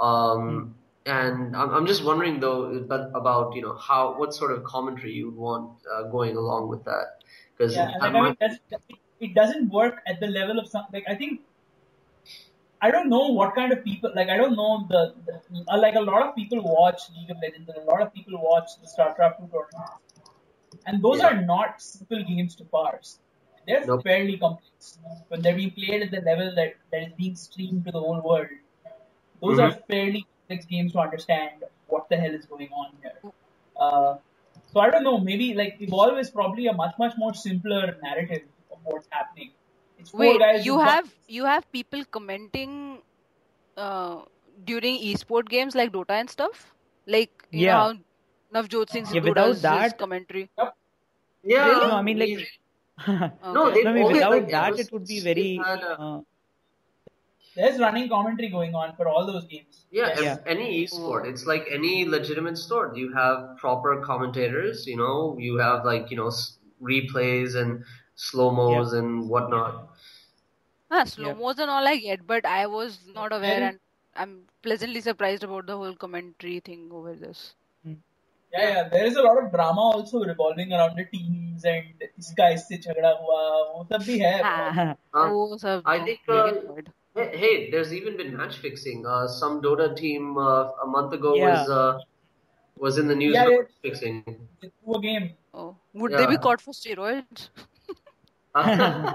Um, and I'm, I'm just wondering though about, about you know how what sort of commentary you would want uh, going along with that. Because yeah, like, I mean, it doesn't work at the level of some. Like I think I don't know what kind of people. Like I don't know the, the uh, like a lot of people watch League of Legends and a lot of people watch the StarCraft two tournaments, and those yeah. are not simple games to parse. They're nope. fairly complex when they're being played at the level that, that is being streamed to the whole world. Those mm-hmm. are fairly complex games to understand what the hell is going on here. Uh, so I don't know, maybe like Evolve is probably a much, much more simpler narrative of what's happening. It's four Wait, guys. you who've got- you have people commenting uh, during esport games like Dota and stuff? Like you Yeah. know how Navjot Singh Yeah, Sidhu without that- commentary. Yeah. Really? No, I mean, like- Okay. No, they No, I mean, without like, that, ever it would be very. had, uh, Uh, There's running commentary going on for all those games. Yeah, Yes. as Yeah. any esport, it's like any legitimate sport. You have proper commentators, you know, you have like, you know, s- replays and slow mos and whatnot. Ah, slow mos and all I get, but I was not aware, Very- and I'm pleasantly surprised about the whole commentary thing over this. Yeah, yeah. There is a lot of drama also revolving around the teams and इस guy से झगड़ा हुआ वो सब भी है. Ah, Uh, वो सब I तो think, make it uh, good. hey, hey, there's even been match fixing. Uh, some Dota team uh, a month ago Yeah. was uh, was in the news Yeah, for yeah. fixing. Through a game. Oh, would they be caught for steroids? uh,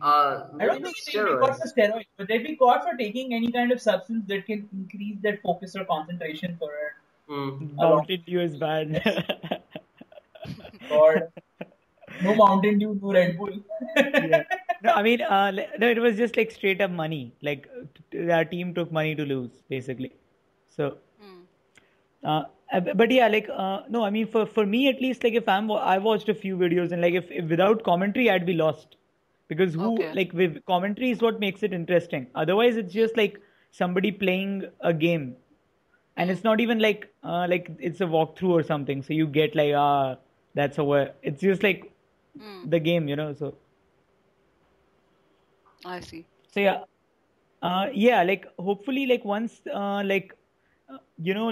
I don't think they'd be caught for steroids, but they'd be caught for taking any kind of substance that can increase their focus or concentration for Mm. Mountain Dew is bad. God. No Mountain Dew, no Red Bull. yeah. No, I mean, uh, no, it was just like straight up money. Like our team took money to lose, basically. So, Hmm. uh, uh, but yeah, like uh, no, I mean, for for me at least, like if I'm I watched a few videos and like if, if without commentary, I'd be lost because who Okay. like with commentary is what makes it interesting. Otherwise, it's just like somebody playing a game, and it's not even like uh, like it's a walkthrough or something. So you get like ah, that's a it's just like Hmm, the game, you know. So. I see. So yeah, uh, yeah. Like hopefully, like once, uh, like uh, you know,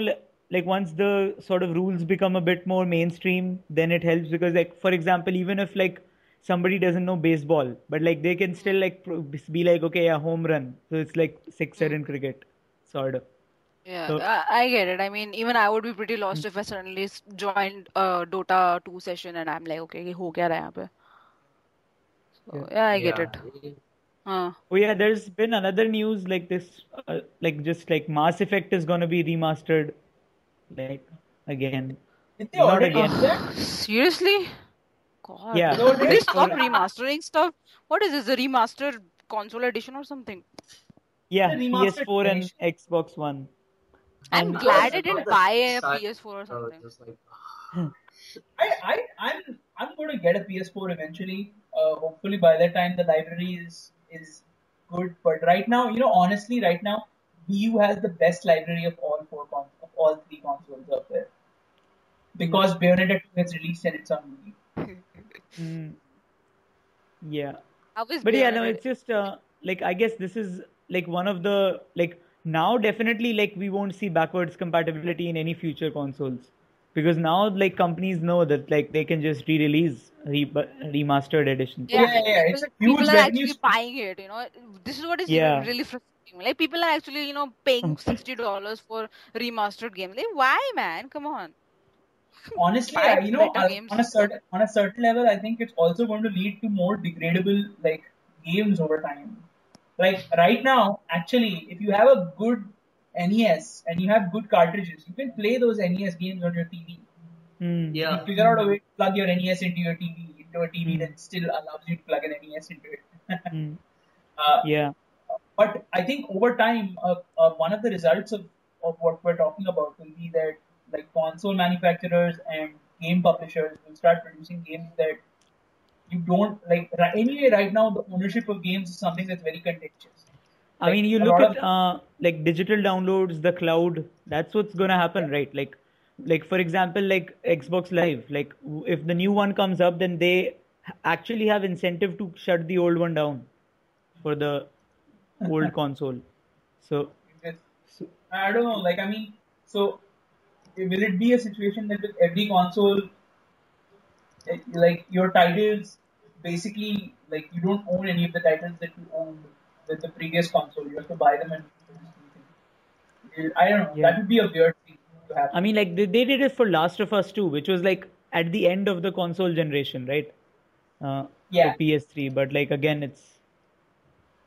like once the sort of rules become a bit more mainstream, then it helps because, like, for example, even if like somebody doesn't know baseball, but like they can still like be like, okay, a yeah, home run. So it's like sixer mm-hmm. in cricket, sort of. Yeah, so, I, I, get it. I mean, even I would be pretty lost hmm. if I suddenly joined a Dota 2 session and I'm like, okay, what is happening here? So, yeah. yeah, I get yeah. it. Uh, Oh yeah, there's been another news like this, uh, like just like Mass Effect is gonna be remastered, like again. Did they Not again. that? seriously? God, Yeah. No, did they stop remastering stuff? What is this, a remastered console edition or something? Yeah, PS4 and edition. Xbox One. I'm And- glad I didn't buy a PS4 or something. like, I, I, I'm, I'm going to get a PS4 eventually. Uh, hopefully by that time the library is is good. But right now, you know, honestly, right now, Wii U has the best library of all four con- of all three consoles out there. Because Bayonetta 2 has released and it's on Wii. Mm. Yeah. How is But yeah, no, it's just uh, like I guess this is like one of the like now definitely like we won't see backwards compatibility in any future consoles because now like companies know that like they can just re-release re- remastered editions. Yeah, Yeah, yeah, it's a people, huge people are actually stream. buying it. You know, this is what is Yeah. really frustrating. Like people are actually, you know, paying sixty dollars for remastered games. Like, why, man? Come on. honestly, Buy I- you know, better uh, games. on a certain on a certain level, I think it's also going to lead to more degradable like games over time. Like right now, actually, if you have a good NES and you have good cartridges, you can play those NES games on your TV. Hmm. yeah. You figure out a way to plug your NES into your TV, into a TV that still allows you to plug an NES into it. Hmm. uh, Yeah. but I think over time, uh, uh, one of the results of, of what we're talking about will be that like console manufacturers and game publishers will start producing games that you don't like. Anyway, right now the ownership of games is something that's very contentious. I mean, you look at uh, like digital downloads, the cloud. That's what's gonna happen, right? Like, like for example, like Xbox Live. Like, if the new one comes up, then they actually have incentive to shut the old one down for the old console. So, so I don't know. Like I mean, so will it be a situation that with every console, eh, like your titles, basically like you don't own any of the titles that you owned with the previous console. You have to buy them and. I don't know. Yeah. That would be a weird thing to happen. I mean, like they, they did it for Last of Us 2, which was like at the end of the console generation, right? Uh, Yeah. PS3, but like again, it's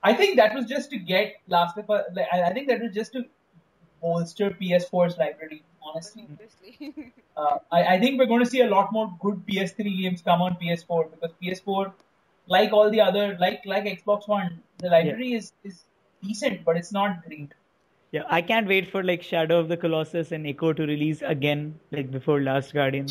I think that was just to get Last of Us. Like, I I think that was just to bolster PS4's library. Honestly, Obviously. uh, I, I think we're going to see a lot more good PS3 games come on PS4 because PS4 like all the other like like Xbox One, the library is is decent, but it's not great. Yeah, I can't wait for like Shadow of the Colossus and Ico to release again, like before Last Guardian.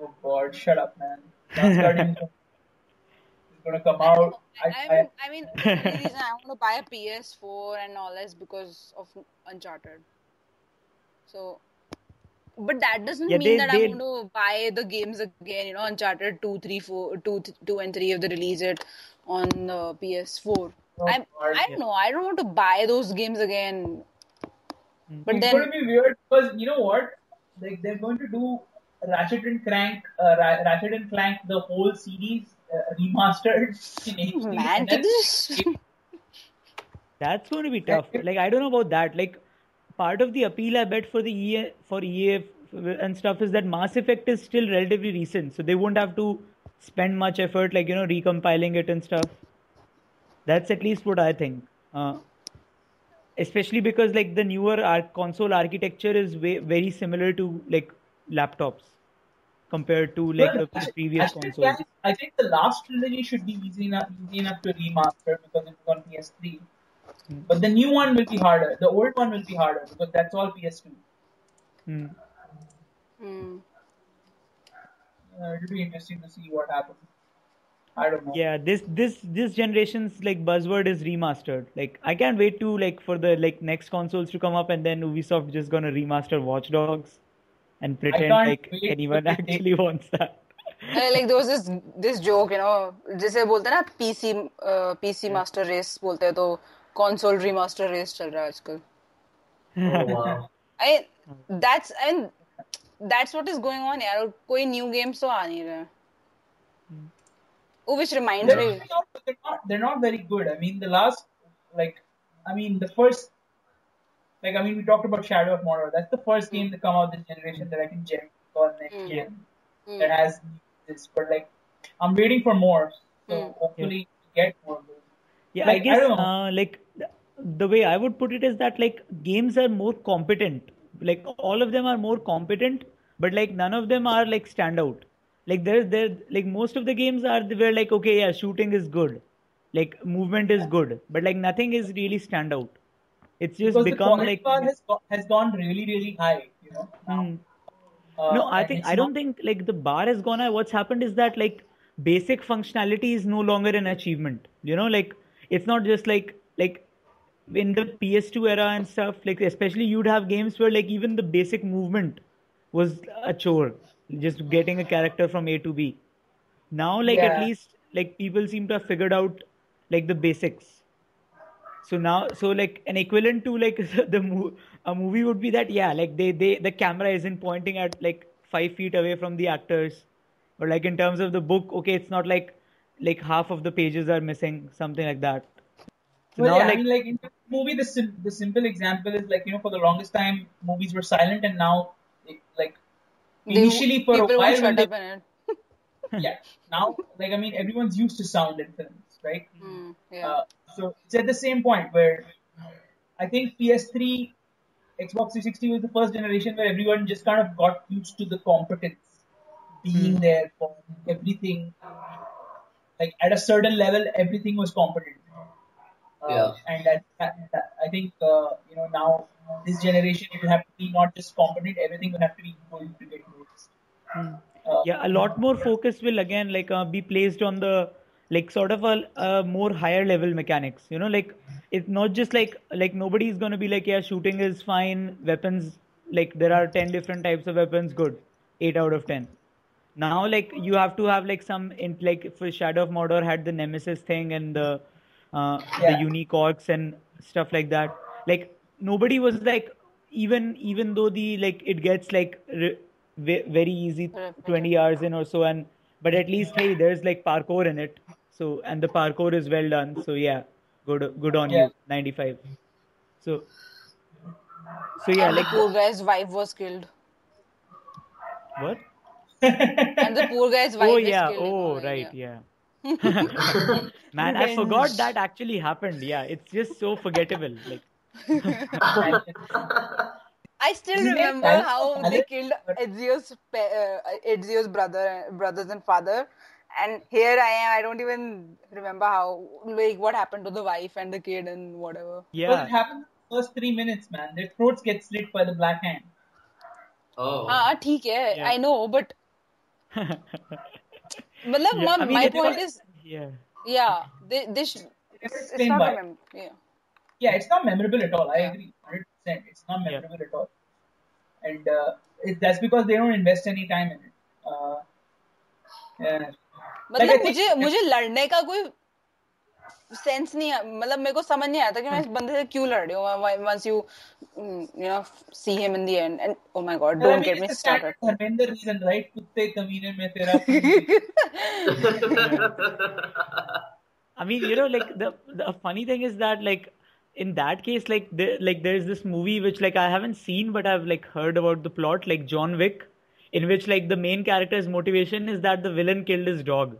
Oh God, shut up, man. Last Guardian is gonna come out. I, I, I, I mean, the reason I want to buy a PS4 and all this because of Uncharted. So, but that doesn't Yeah, mean they- that they- I'm going to buy the games again. You know, Uncharted 2, 3, 4, 2, th- 2 and 3 if they release it on uh, PS4. Oh, I'm, God. I don't know. I don't want to buy those games again. But it's then, going to be weird because you know what? Like they're going to do Ratchet and Clank, uh, Ra- Ratchet and Clank, the whole series uh, remastered in HD. man, and can then- this? That's going to be tough. Like I don't know about that. Like part of the appeal I bet for the EA for EA and stuff is that Mass Effect is still relatively recent, so they won't have to spend much effort, like you know, recompiling it and stuff. That's at least what I think. Uh, especially because like the newer ar- console architecture is way, very similar to like laptops compared to like Well, the Ratchet- previous and consoles. Clank, I think the last trilogy should be easy enough, easy enough to remaster because it was on PS3. Hmm. But the new one will be harder. The old one will be harder because that's all PS2. Hmm. Hmm. Uh, it'll be interesting to see what happens. I don't know. Yeah, this this this generation's like buzzword is remastered. Like I can't wait to like for the like next consoles to come up and then Ubisoft just gonna remaster Watch Dogs and pretend can't like wait for anyone the day- actually wants that. Uh, like there was this this joke you know जैसे बोलते हैं ना PC PC master race बोलते हैं तो console remaster race चल रहा है आजकल Oh wow. I that's and that's what is going on यार और कोई new games तो आ नहीं रहे Oh, which reminds They're, me, not, they're, not, they're not very good. I mean, the last, like, I mean, the first, like, I mean, we talked about Shadow of Mordor. That's the first game to come out this generation that I can genuinely call next Mm. gen Mm. that has this. But, like, I'm waiting for more. So, Mm. hopefully, we get more of those. Yeah, Like, I I guess don't uh, like the way I would put it is that like games are more competent. Like all of them are more competent, but like none of them are like standout. Like there's there like most of the games are where like okay yeah shooting is good, like movement is good, but like nothing is really standout. It's just Because become quality like bar has, has gone really, really high, you know. now. Hmm. Uh, no, I think I don't not- think like the bar has gone high. What's happened is that like basic functionality is no longer an achievement. You know, like it's not just like like in the PS2 era and stuff. Like especially you'd have games where like even the basic movement was a chore, just getting a character from A to B. Now, like at least like people seem to have figured out like the basics. So now, so like an equivalent to like the mo- a movie would be that yeah, like they they the camera isn't pointing at like five feet away from the actors, or like in terms of the book, okay, it's not like like half of the pages are missing, something like that. So Well, now yeah, like I mean, like in the movie, the sim- the simple example is like you know, for the longest time, movies were silent, and now, it, like they, initially for a while, won't when shut they, up yeah, now like I mean, everyone's used to sound in films, right? Hmm, yeah. Uh, so it's at the same point where I think PS3, Xbox 360 was the first generation where everyone just kind of got used to the competence being there for everything. Like at a certain level, everything was competent. Uh, Yeah. And that, that, that I think uh, you know now this generation it will have to be not just competent, everything will have to be good to get noticed. Uh, yeah, a lot more focus will again like uh, be placed on the like sort of a, a more higher level mechanics. You know, like it's not just like like nobody is gonna be like yeah, shooting is fine, weapons like there are ten different types of weapons, good, eight out of ten. Now like you have to have like some in like for Shadow of Mordor had the Nemesis thing and the uh, Yeah. the unique orcs and stuff like that. Like nobody was like even even though the like it gets like re- very easy 20 hours in or so and but at least hey there's like parkour in it so and the parkour is well done so yeah good good on Yeah. you 95 so so yeah and like the poor guy's wife was killed. what And the poor guy's wife oh is yeah killed. in oh Online, right yeah. yeah man i forgot Revenge. that actually happened yeah it's just so forgettable like I still Isn't it remember Alex- how they Alex- killed Ezio's pa- uh, Ezio's brother, brothers and father, and here I am. I don't even remember how, like, what happened to the wife and the kid and whatever. Well, Yeah. it happened first three minutes, man. Their throats get slit by the black hand. Oh. Ah, ठीक है. Yeah. I know, but मतलब Yeah, my, I mean, my point was- is, yeah. yeah, they, they sh- It's it's, it's not why. mem- yeah. Yeah, it's not memorable at all. I Yeah. agree, hundred percent. It's not memorable Yeah. at all, and uh, it, that's because they don't invest any time in it. Uh, yeah. मतलब think- मुझे मुझे लड़ने का कोई sense नहीं है मतलब मेरे को समझ नहीं आता कि मैं इस बंदे से क्यों लड़ रही हूँ once you mm, you know see him in the end and oh my god Well, I don't mean, get me it's a started standard Dharmender reason, right? कुत्ते कमीने में तेरा खून I mean, you know, like the the funny thing is that like in that case, like there like there's this movie which like I haven't seen but I've like heard about the plot, like John Wick, in which like the main character's motivation is that the villain killed his dog.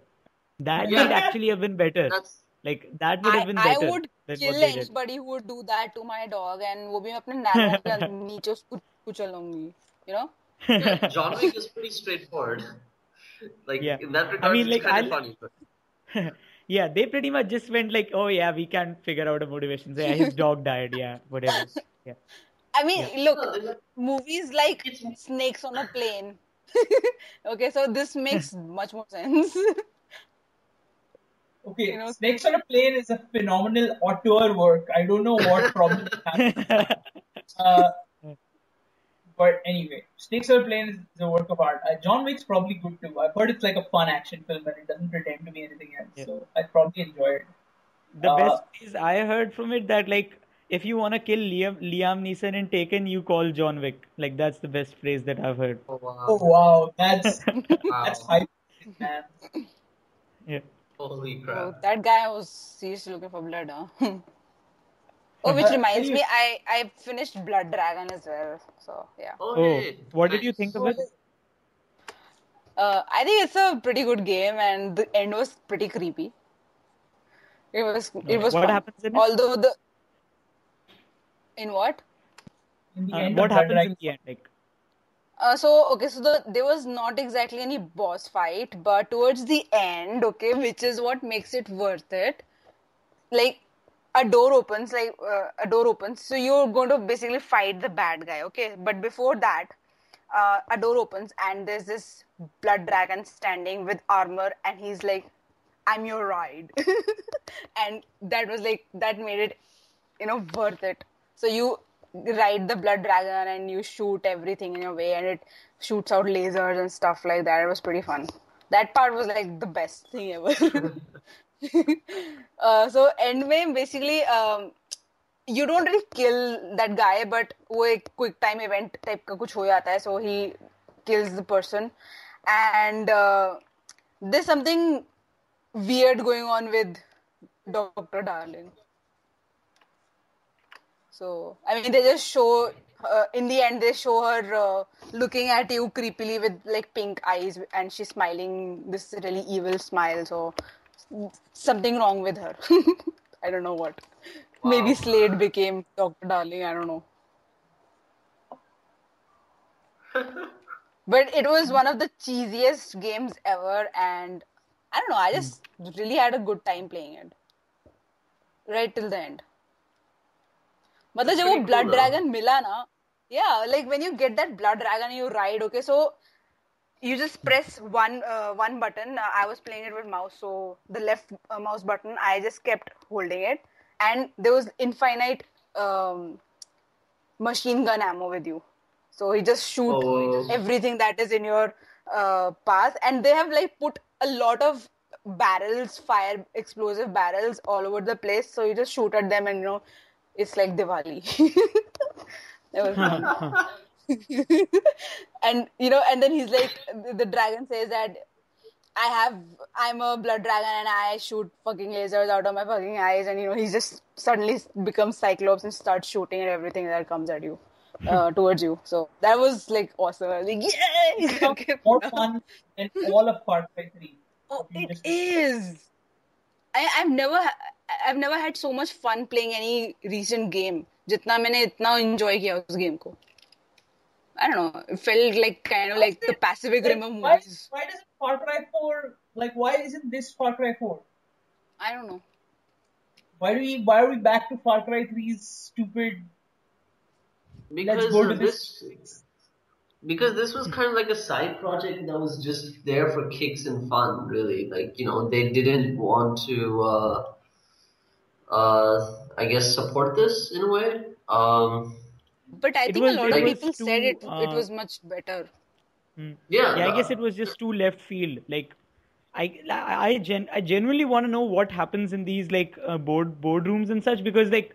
That Yeah. would actually have been better. That's Like that would I, have been I better would than kill what they did. anybody who would do that to my dog and वो भी मैं अपने नालों के नीचे उसको कुचल लूंगी you know yeah, John Wick is pretty straightforward. Like Yeah. in that regard, mean, it's like, kind of I'll- funny. But yeah, they pretty much just went like, oh yeah, we can't figure out a motivation. So, yeah, his dog died. Yeah, whatever. Yeah. I mean look movies like It's- snakes on a plane okay so this makes much more sense Okay, You know- Snakes on a Plane is a phenomenal auteur work. I don't know what problem it has. Uh, but anyway, Snakes on a Plane is a work of art. Uh, John Wick's probably good too. I've heard it's like a fun action film and it doesn't pretend to be anything else. Yeah. So I'd probably enjoy it. The Uh, best is I heard from it that like if you want to kill Liam Liam Neeson in Taken, you call John Wick. Like that's the best phrase that I've heard. oh wow, Oh wow, that's wow. that's hype, man. Yeah. Holy oh, crap. that guy was seriously looking for blood huh oh which reminds me I I finished Blood Dragon as well so yeah Oh, Oh, hey, what did you think of it? Uh, I think it's a pretty good game, and the end was pretty creepy. It was it was What fun. happens in it? Although the in what? In the Uh, end, what happens Dragon- in the end? Like, Uh, so okay, so the there was not exactly any boss fight, but towards the end, okay, which is what makes it worth it. Like a door opens, like uh, a door opens, so you're going to basically fight the bad guy, okay. But before that, uh, a door opens and there's this blood dragon standing with armor, and he's like, "I'm your ride," and that was like that made it, you know, worth it. So you ride the blood dragon and you shoot everything in your way and it shoots out lasers and stuff like that. It was pretty fun. That part was like the best thing ever. uh, so end में basically um, you don't really kill that guy but वो एक quick time event type का कुछ हो जाता है so he kills the person and uh, there's something weird going on with Dr. Darling. so, I mean, they just show, uh, in the end, they show her uh, looking at you creepily with like pink eyes and she's smiling this really evil smile. So, something wrong with her. I don't know what. Maybe Slade became Dr. Darling. I don't know. But it was one of the cheesiest games ever, and I don't know. I just really had a good time playing it, right till the end. मतलब जब वो pretty blood cool, though. dragon मिला ना, yeah, like when you get that blood dragon, you ride. Okay, so you just press one uh, one button. Uh, I was playing it with mouse, so the left uh, mouse button, I just kept holding it, and there was infinite um, machine gun ammo with you. So you just shoot Oh. everything that is in your uh, path, and they have like put a lot of barrels, fire explosive barrels all over the place. So you just shoot at them, and you know, it's like Diwali. and you know, and then he's like, the, the dragon says that I have, I'm a blood dragon and I shoot fucking lasers out of my fucking eyes, and you know, he just suddenly becomes Cyclops and starts shooting at everything that comes at you, uh, towards you. So that was like awesome. I was like, yay! Okay, More fun than all of Cry 3. Oh, it just- is. I, I've never, ha- I've never had so much fun playing any recent game. जितना मैंने इतना enjoy किया उस game को. I don't know. It felt like kind of like the Pacific Rim of why, movies. why doesn't Far Cry 4 like why isn't this Far Cry 4? I don't know. Why do we why are we back to Far Cry 3's stupid Because let's go to uh, this this because this was kind of like a side project that was just there for kicks and fun, really. Like you know, they didn't want to, uh, uh, I guess, support this in a way. Um, But I think was- a lot of people too, said it. it uh, was much better. Hmm. yeah, Yeah, I guess it was just too left field. Like, I I I, gen- I genuinely want to know what happens in these like uh, board boardrooms and such because like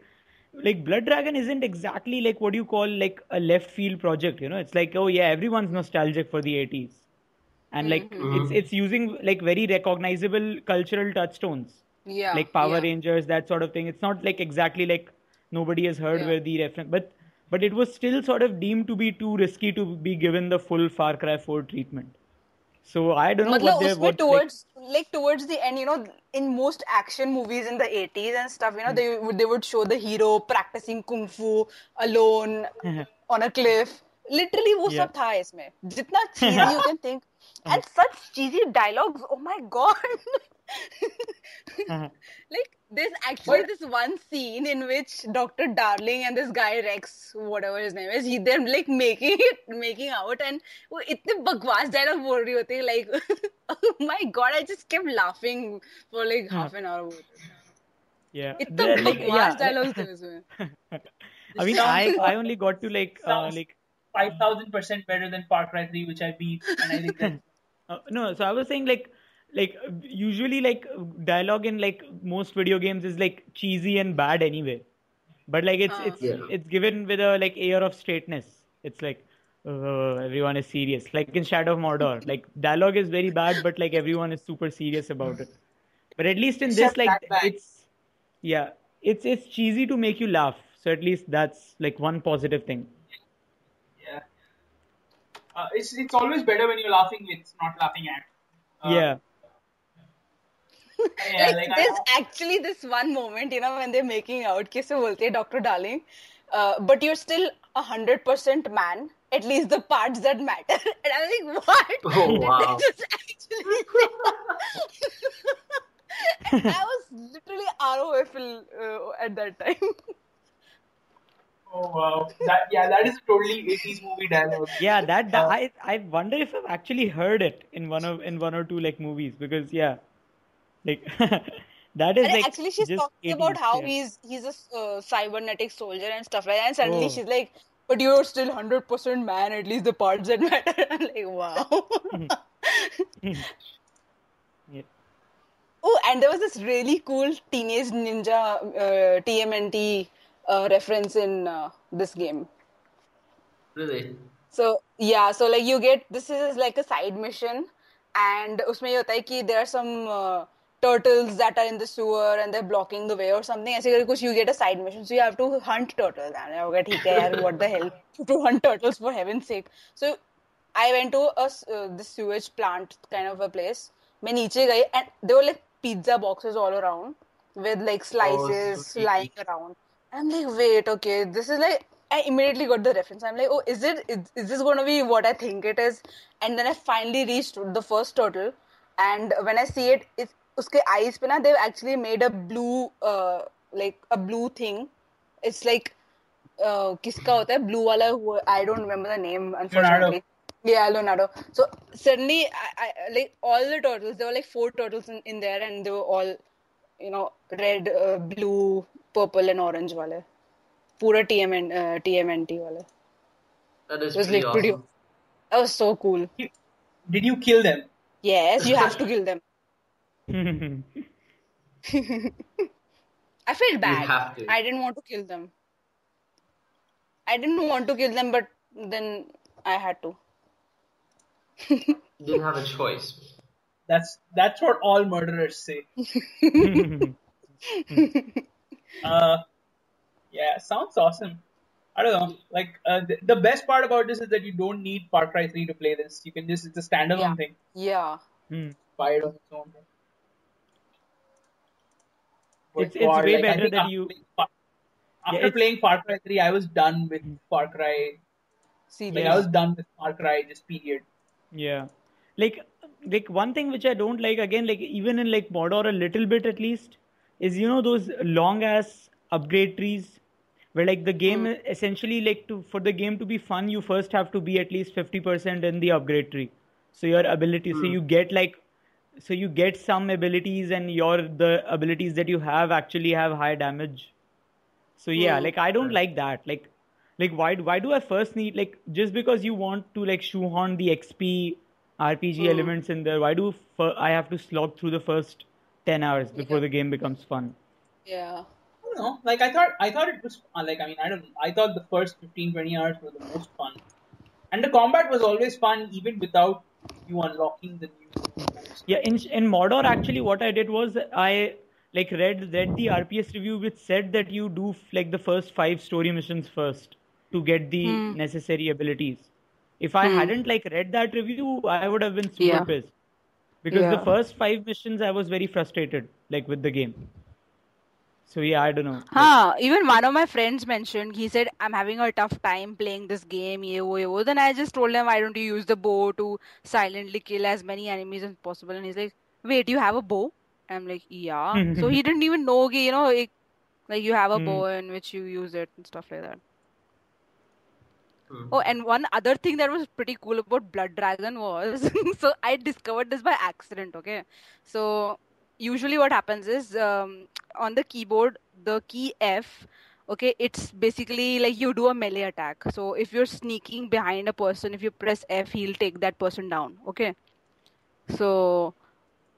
like Blood Dragon isn't exactly like what you call like a left field project. You know, it's like oh yeah, everyone's nostalgic for the 80s, and like Mhm. it's it's using like very recognizable cultural touchstones Yeah. like Power yeah. Rangers, that sort of thing. It's not like exactly like nobody has heard Yeah. where the reference, but but it was still sort of deemed to be too risky to be given the full Far Cry 4 treatment. So I don't know मतलब what what like, towards like towards the end, you know, in most action movies in the 80s and stuff, you know, they would they would show the hero practicing kung fu alone on a cliff. Literally वो Yeah. सब था इसमें. जितना cheesy you can think. And such cheesy dialogues. Oh my god. like There's actually what? this one scene in which Dr. Darling and this guy Rex, whatever his name is, he they're like making it, making out, and it's the बकवास dialogue बोल रही होती है like, oh my god, I just kept laughing for like half an hour. Yeah, it's बकवास dialogue I mean, I I only got to like uh, like five thousand percent better than Far Cry Three, which I beat, and I think. Uh, no, so I was saying like like usually like dialogue in like most video games is like cheesy and bad anyway. But like it's it's Yeah. it's given with a like air of straightness. It's like uh, everyone is serious. Like in Shadow of Mordor, like dialogue is very bad, but like everyone is super serious about it. But at least in Except this, like Black Bag. it's yeah, it's it's cheesy to make you laugh. So at least that's like one positive thing. yeah. Uh, it's it's always better when you're laughing with, not laughing at. Uh, yeah yeah, like, like there's I, actually this one moment, you know, when they're making out, kisse bolte Doctor Darling, uh, but you're still a hundred percent man. At least the parts that matter. And I'm like, what? Oh, Did wow. just actually I was literally ROFL uh, at that time. Oh wow! That, yeah, that is totally 80s movie dialogue. Yeah, that, that uh, I I wonder if I've actually heard it in one of in one or two like movies because yeah, like that is and like actually she's talking about how yeah. he's he's a uh, cybernetic soldier and stuff like that. And suddenly oh. she's like but you're still 100% man at least the parts that matter. I'm like wow. Hmm. Hmm. Yeah. oh and there was this really cool teenage ninja uh, tmnt uh, reference in uh, this game. Really? So yeah so like you get this is like a side mission and usme ye hota hai ki there are some uh, turtles that are in the sewer and they're blocking the way or something. ऐसे करके कुछ you get a side mission, so you have to hunt turtles. And I'm like, ठीक है यार, what the hell? to hunt turtles for heaven's sake. So I went to a s- uh, this sewage plant kind of a place. मैं नीचे गई and there were like pizza boxes all around with like slices sweet. lying around. I'm like, wait, okay, this is like. I immediately got the reference. I'm like, oh, is it? Is, is this going to be what I think it is? And then I finally reached the first turtle, and when I see it, it's uske eyes pe na they've actually made a blue, uh, like a blue thing. It's like, uh, किसका होता है blue वाला? who- I don't remember the name unfortunately. Yeah, Leonardo. So suddenly, I, I like all the turtles. There were like four turtles in, in there, and they were all, you know, red, uh, blue, purple, and orange वाले. पूरा TMN, uh, TMNT वाले. That is It was pretty like pretty. awesome. That was so cool. Did you kill them? Yes, you have to kill them. I felt bad. have to. I didn't want to kill them. I didn't want to kill them, but then I had to. Didn't have a choice. That's that's what all murderers say. Uh, yeah, sounds awesome. I don't know. Like uh, the, the best part about this is that you don't need Far Cry 3 to play this. You can just it's a standalone Yeah. thing. Yeah. Hmm. Buy it on its own. But It's- it's God, way like, better think that after you- playing After it's- playing Far Cry 3, I was done with Far Cry See, Like I was done with Far Cry, just period. Yeah. Like like one thing which I don't like again, like even in like Mordor a little bit at least, is you know those long ass upgrade trees where like the game Hmm. essentially like to for the game to be fun you first have to be at least 50% in the upgrade tree so your ability so Hmm. you get like so you get some abilities and your the abilities that you have actually have high damage so yeah Hmm. like i don't like that like like why why do i first need like just because you want to like shoehorn the xp rpg Hmm. elements in there why do fir- i have to slog through the first 10 hours before the game becomes fun yeah. I don't know. Like I thought, I thought it was fun. Like I mean, I don't. I thought the first 15, 20 hours were the most fun, and the combat was always fun, even without you unlocking the new. Yeah, in in Mordor actually what I did was I like read read the RPS review which said that you do like the first five story missions first to get the Hmm. necessary abilities. If I Hmm. hadn't like read that review, I would have been super Yeah. pissed because the first five missions I was very frustrated like with the game. So yeah, I don't know. Huh, even one of my friends mentioned, he said, I'm having a tough time playing this game, ye wo, ye wo. Then I just told him, why don't you use the bow to silently kill as many enemies as possible? And he's like, wait, you have a bow? I'm like, yeah. so he didn't even know, कि, you know, like, like you have a Hmm. bow in which you use it and stuff like that. Hmm. Oh, and one other thing that was pretty cool about Blood Dragon was so I discovered this by accident, okay? So usually what happens is um, on the keyboard, the key F, okay, it's basically like you do a melee attack. So if you're sneaking behind a person, if you press F, he'll take that person down, okay? So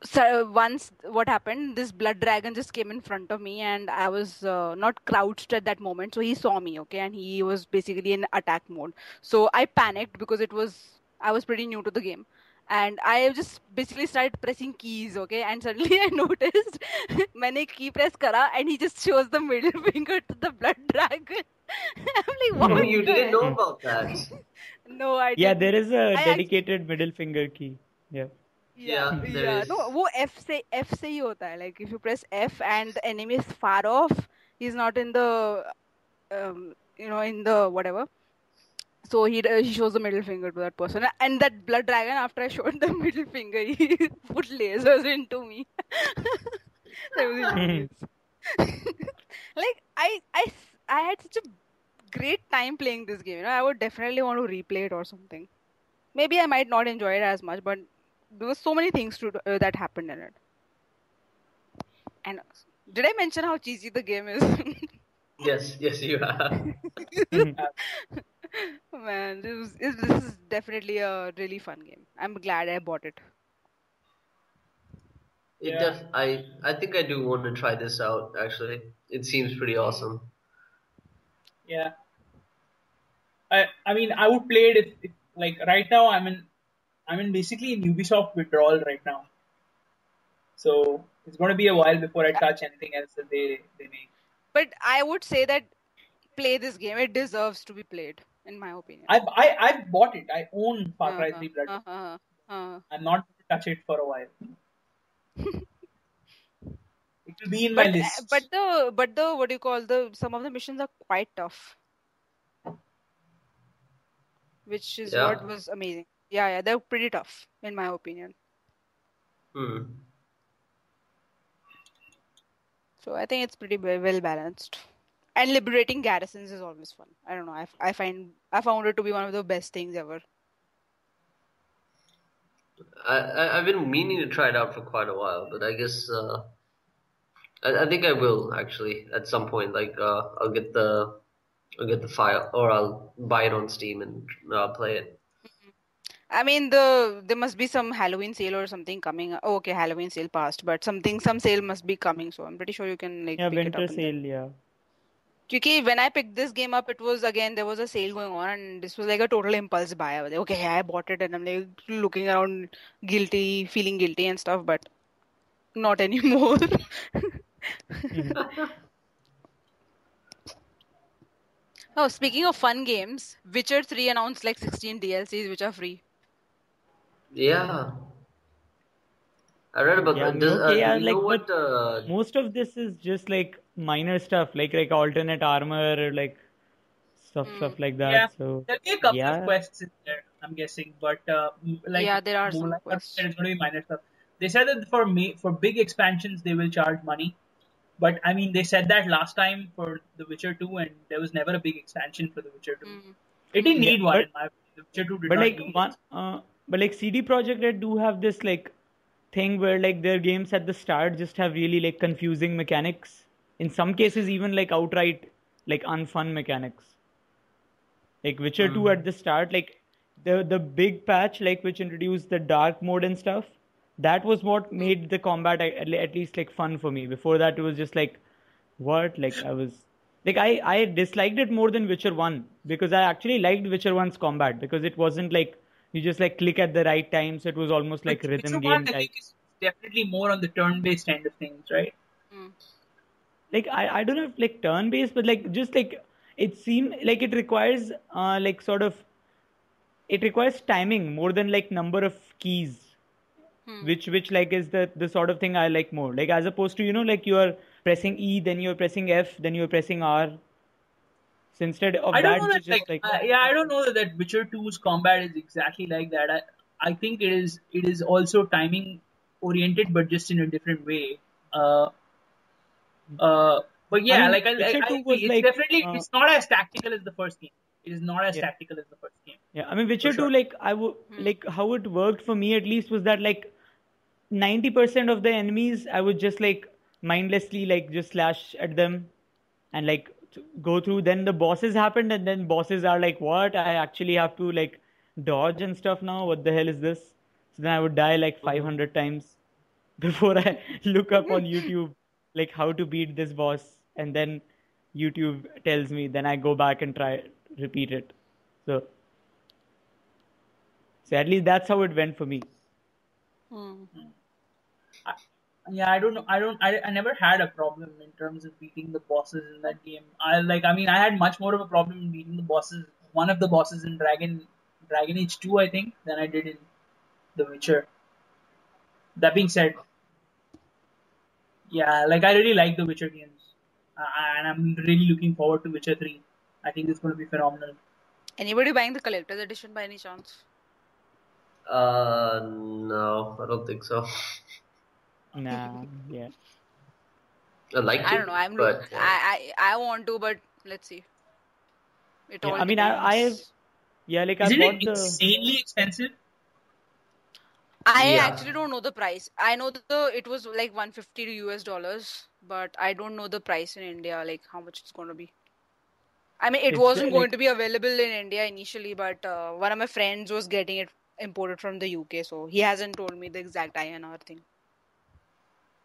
so once what happened this blood dragon just came in front of me and i was uh, not crouched at that moment so he saw me okay and he was basically in attack mode so i panicked because it was i was pretty new to the game and i just basically started pressing keys okay and suddenly i noticed मैंने key press करा and he just shows the middle finger to the blood dragon i'm like what Oh, you didn't know about that. no i didn't. Yeah, there is a I dedicated middle finger key. Yeah. Yeah, Yeah, there yeah. is. No, वो F से F से ही होता है. Like if you press F and the enemy is far off, he's not in the, um, you know, in the whatever. So he uh, he shows the middle finger to that person, and that blood dragon. After I showed the middle finger, he put lasers into me. that was hilarious. like I I s- I had such a great time playing this game. You know, I would definitely want to replay it or something. Maybe I might not enjoy it as much, but there were so many things to uh, that happened in it. And did I mention how cheesy the game is? Yes, yes, you have. Man, this, was, this this is definitely a really fun game. I'm glad I bought it. It Yeah. def- I I think I do want to try this out. Actually, it seems pretty awesome. Yeah. I I mean I would play it if, if like right now I'm in I'm in basically in Ubisoft withdrawal right now. So it's gonna be a while before I touch anything else that they, they make. But I would say that play this game. It deserves to be played, in my opinion. I've I, I've bought it. I own Far Cry Uh-huh, 3 Blood. uh-huh, uh. I'm not going to touch it for a while. it will be in my But list. but the but the what do you call the some of the missions are quite tough, which is Yeah. what was amazing. Yeah, yeah, they're pretty tough in my opinion. Hmm. So I think it's pretty well well balanced. And liberating garrisons is always fun. I don't know. I, I find I found it to be one of the best things ever. I, I I've been meaning to try it out for quite a while, but I guess uh, I, I think I will actually at some point. Like uh, I'll get the I'll get the file or I'll buy it on Steam and uh, play it. I mean the there must be some Halloween sale or something coming. Oh, okay, Halloween sale passed, but something some sale must be coming. So I'm pretty sure you can like Yeah, pick it winter up. then- sale, yeah. Because when I picked this game up, it was again there was a sale going on, and this was like a total impulse buy. I was like, okay, I bought it, and I'm like looking around, guilty, feeling guilty and stuff, but not anymore. Mm-hmm. Oh, speaking of fun games, Witcher 3 announced like 16 DLCs which are free. Yeah. I read about Yeah, that. Does, uh, yeah, like, what? Uh, Most of this is just like minor stuff, like like alternate armor or like stuff Mm. stuff like that. Yeah. So There'll be a couple Yeah. of quests in there, I'm guessing, but uh, like Yeah, there are some Moonlight quests. said it's going to be minor stuff. They said that for me for big expansions they will charge money, but I mean they said that last time for The Witcher 2, and there was never a big expansion for The Witcher 2. Mm. It didn't Yeah, need one. but- in my opinion. The Witcher 2 did but not like need one uh, but like CD Projekt Red do have this like thing where like their games at the start just have really like confusing mechanics. In some cases even like outright like unfun mechanics. Like Witcher 2 mm-hmm. at the start, like the the big patch like which introduced the dark mode and stuff, that was what made the combat at, at least like fun for me. Before that it was just like what? Like I was like I I disliked it more than Witcher 1 because I actually liked Witcher 1's combat because it wasn't like you just like click at the right time, so it was almost like Witcher rhythm 1, game I type. think is definitely more on the turn-based end of things, right? Mm. like I, I don't know if like turn based but like just like it seemed like it requires uh like sort of it requires timing more than like number of keys Hmm. which which like is the the sort of thing I like more like as opposed to you know like you are pressing E then you're pressing F then you're pressing R so instead of I don't that know that, it's just like, like uh, yeah, I don't know that, that Witcher 2's combat is exactly like that. I, I think it is, it is also timing oriented, but just in a different way. Uh, uh, but yeah, mean, like I, I, Witcher I 2 was it's like, definitely, uh, it's not as tactical as the first game. It is not as Yeah. tactical as the first game. Yeah, I mean Witcher sure. 2 like I would like how it worked for me at least was that like 90% of the enemies I would just like mindlessly like just slash at them and like t- go through then the bosses happened and then bosses are like what? I actually have to like dodge and stuff now? What the hell is this? So then I would die like 500 times before I look up on YouTube like how to beat this boss. And then YouTube tells me then I go back and try repeat it. So so at least that's how it went for me. Mm. Yeah, I don't know. I don't. I, I never had a problem in terms of beating the bosses in that game. I like. I mean, I had much more of a problem in beating the bosses. One of the bosses in Dragon Dragon Age Two, I think, than I did in The Witcher. That being said, yeah, like I really like the Witcher games, uh, and I'm really looking forward to Witcher Three. I think it's going to be phenomenal. Anybody buying the collector's edition by any chance? Uh, no, I don't think so. Nah, yeah. I'd like I to, don't know. I'm but look, I, I I want to, but let's see. It Yeah, all I mean, I- I have- Yeah, like I Isn't bought it the insanely expensive? I Yeah. actually don't know the price. I know that the it was like 150 to US dollars, but I don't know the price in India, like how much it's going to be. I mean, it It's wasn't like- going to be available in India initially, but uh, one of my friends was getting it imported from the UK, so he hasn't told me the exact INR thing.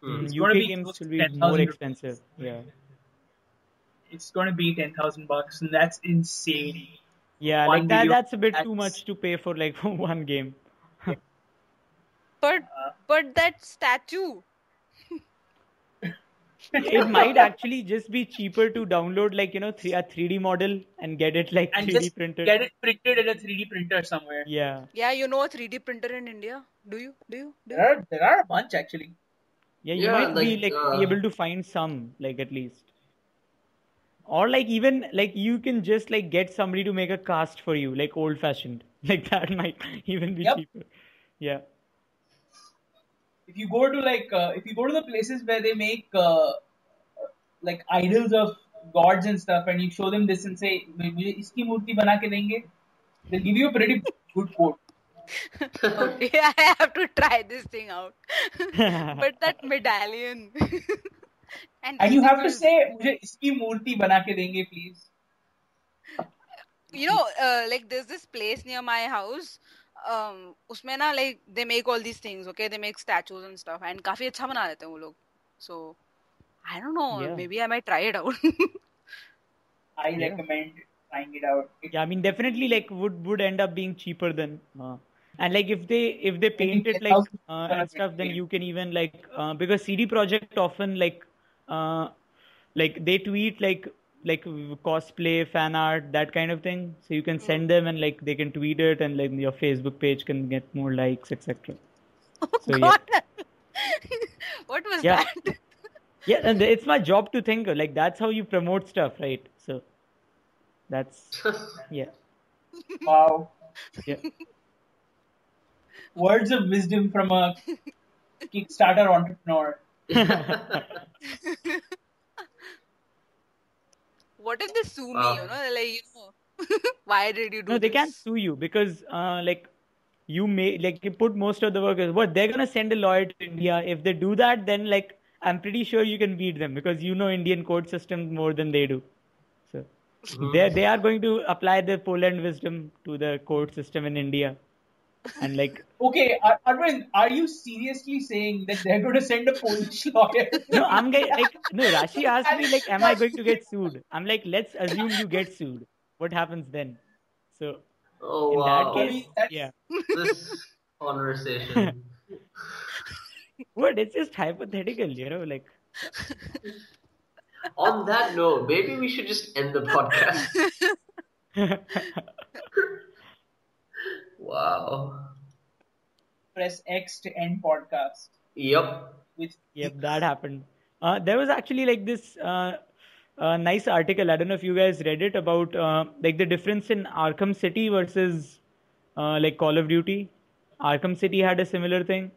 It's UK be games close will be 10,000 more rupees. expensive. Yeah, It's going to be ten thousand bucks, and that's insane. yeah, One like that, that's a bit too much to pay for like one game. But Uh, but that statue, It might actually just be cheaper to download like you know three, a 3D model and get it like and 3D just printed. get it printed in a 3D printer somewhere. Yeah, yeah, you know a 3D printer in India? Do you? Do you? Do you? There are there are a bunch actually yeah you yeah, might like, be like uh... able to find some like at least. Or like even like you can just like get somebody to make a cast for you like old fashioned like that might even be yep. cheaper. Yeah. If you go to like uh, if you go to the places where they make uh, like idols of gods and stuff and you show them this and say murti denge they'll give you a pretty good quote Okay, I have to try this thing out. but that medallion. and And you have to vehicles- say, "मुझे इसकी मूर्ति बना के देंगे, please." you know, uh, like there's this place near my house. Um, उसमें ना like they make all these things, okay? They make statues and stuff, and काफी अच्छा बना देते हैं वो लोग. So I don't know. Yeah. Maybe I might try it out. I Yeah. recommend trying it out. It- Yeah, I mean, definitely, like would would end up being cheaper than, uh, and like if they if they paint it like uh, and stuff, then you can even like uh, because CD Projekt often like uh, like they tweet like like cosplay fan art that kind of thing, so you can send them and like they can tweet it and like your Facebook page can get more likes, etc. So yeah, God. what was Yeah. that? yeah, and it's my job to think like that's how you promote stuff, right? So That's yeah. Wow. Yeah. Words of wisdom from a Kickstarter entrepreneur. What if they sue me? Wow. You know, like you know, why did you do No, they can't sue you because uh, like you may like you put most of the workers. What they're gonna send a lawyer to India. If they do that, then like I'm pretty sure you can beat them because you know Indian court system more than they do. So they they are going to apply the Poland wisdom to the court system in India, and like Okay, Ar- Arvind, are you seriously saying that they're going to send a Polish lawyer? no, I'm getting like no. Rashi asked me like, am I going to get sued? I'm like, let's assume you get sued. What happens then? So oh in wow. that case, That's- yeah. This conversation. What? It's just hypothetical, you know, like. On that note, maybe we should just end the podcast. Wow. Press X to end podcast. Yep. With Yep, that happened. Uh, there was actually like this uh, uh, nice article. I don't know if you guys read it about uh, like the difference in Arkham City versus uh, like Call of Duty. Arkham City had a similar thing.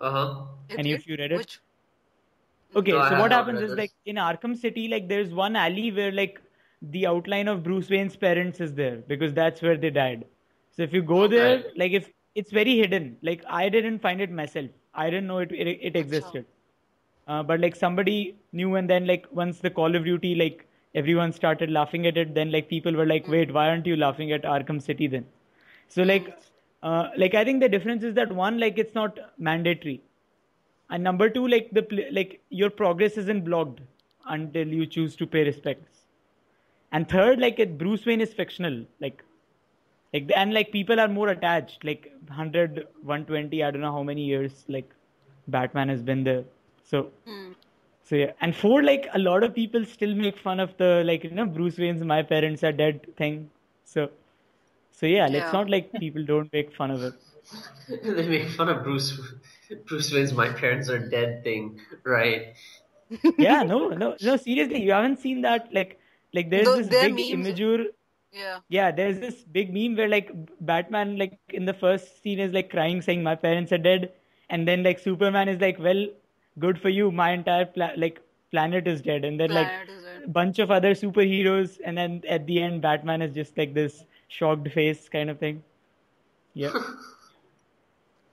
Uh huh. Any of you read it? Which Okay, No, so what happens is this. like in Arkham City, like there's one alley where like the outline of Bruce Wayne's parents is there because that's where they died. So if you go there, like if it's very hidden, like I didn't find it myself. I didn't know it it, it existed. Uh, but like somebody knew, and then like once the Call of Duty, like everyone started laughing at it, then like people were like, wait, why aren't you laughing at Arkham City then? So like, uh, like I think the difference is that one, like it's not mandatory, and number two, like the like your progress isn't blocked until you choose to pay respects, and third, like it, Bruce Wayne is fictional, like. Like and like people are more attached, like 100, 120, I don't know how many years like Batman has been there. So Hmm. so yeah, and for like a lot of people still make fun of the like you know Bruce Wayne's "my parents are dead" thing. So, so yeah, let's not like people don't make fun of it. they make fun of Bruce. Bruce Wayne's "My parents are dead" thing, right? Yeah, no, no, no. Seriously, you haven't seen that? Like, like there's Those- this they're big memes. Imgur. Yeah. Yeah, there's this big meme where like Batman, like in the first scene, is like crying, saying "my parents are dead," and then like Superman is like, "Well, good for you, my entire pla- like planet is dead," and then like Planet dead. bunch of other superheroes, and then at the end, Batman is just like this shocked face kind of thing. Yeah.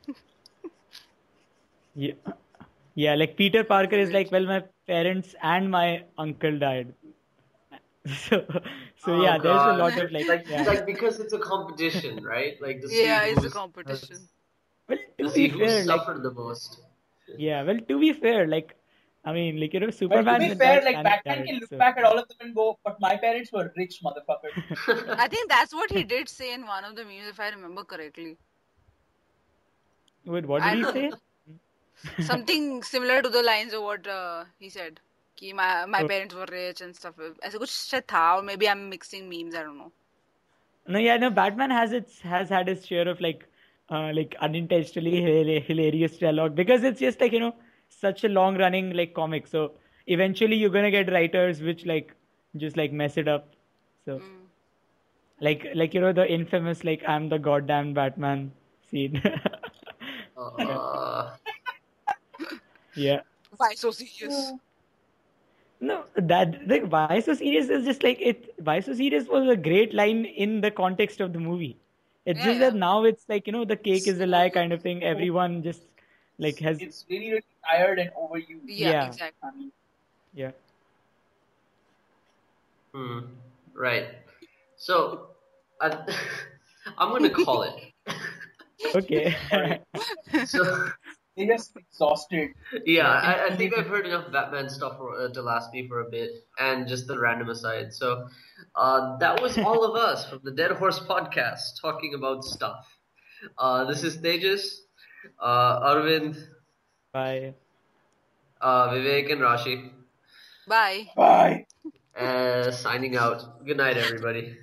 yeah. Yeah, like Peter Parker is like, well, my parents and my uncle died. So, so Oh, yeah, there's a lot of like, like, yeah. like because it's a competition, right? Like to Yeah, it's a competition. well, To to see be who fair, like, suffered the most. yeah, well, to be fair, like, I mean, like you know, But Superman. to be fair, like Batman died, can look so- back at all of them and go, "But my parents were rich, motherfucker." I think that's what he did say in one of the memes, if I remember correctly. Wait, what I did he say? Something similar to the lines of what uh, he said कि my my Oh. parents were rich and stuff. ऐसा कुछ शायद था or maybe I'm mixing memes. I don't know. No, yeah, no. Batman has its has had its share of like, uh, like unintentionally hila- hilarious dialogue because it's just like you know such a long running like comic. So eventually you're gonna get writers which like just like mess it up. So Mm. like like you know the infamous like I'm the goddamn Batman scene. Uh, yeah. Why so serious? No, that like why so serious is just like it. Why so serious was a great line in the context of the movie. It's Yeah, just that now it's like you know the cake is a lie kind of thing. Everyone just like has It's really, really tired and overused. Yeah, Yeah. exactly. I mean, yeah. hmm, right. So, I, I'm gonna call it. Okay. So, they're just exhausted. yeah, I, I think I've heard enough Batman stuff for, uh, to last me for a bit, and just the random aside. So, uh, that was all of us from the Dead Horse podcast talking about stuff. Uh, this is Tejas, uh, Arvind, Bye. uh, Vivek, and Rashi. Bye. Bye. Uh, signing out. Good night, everybody.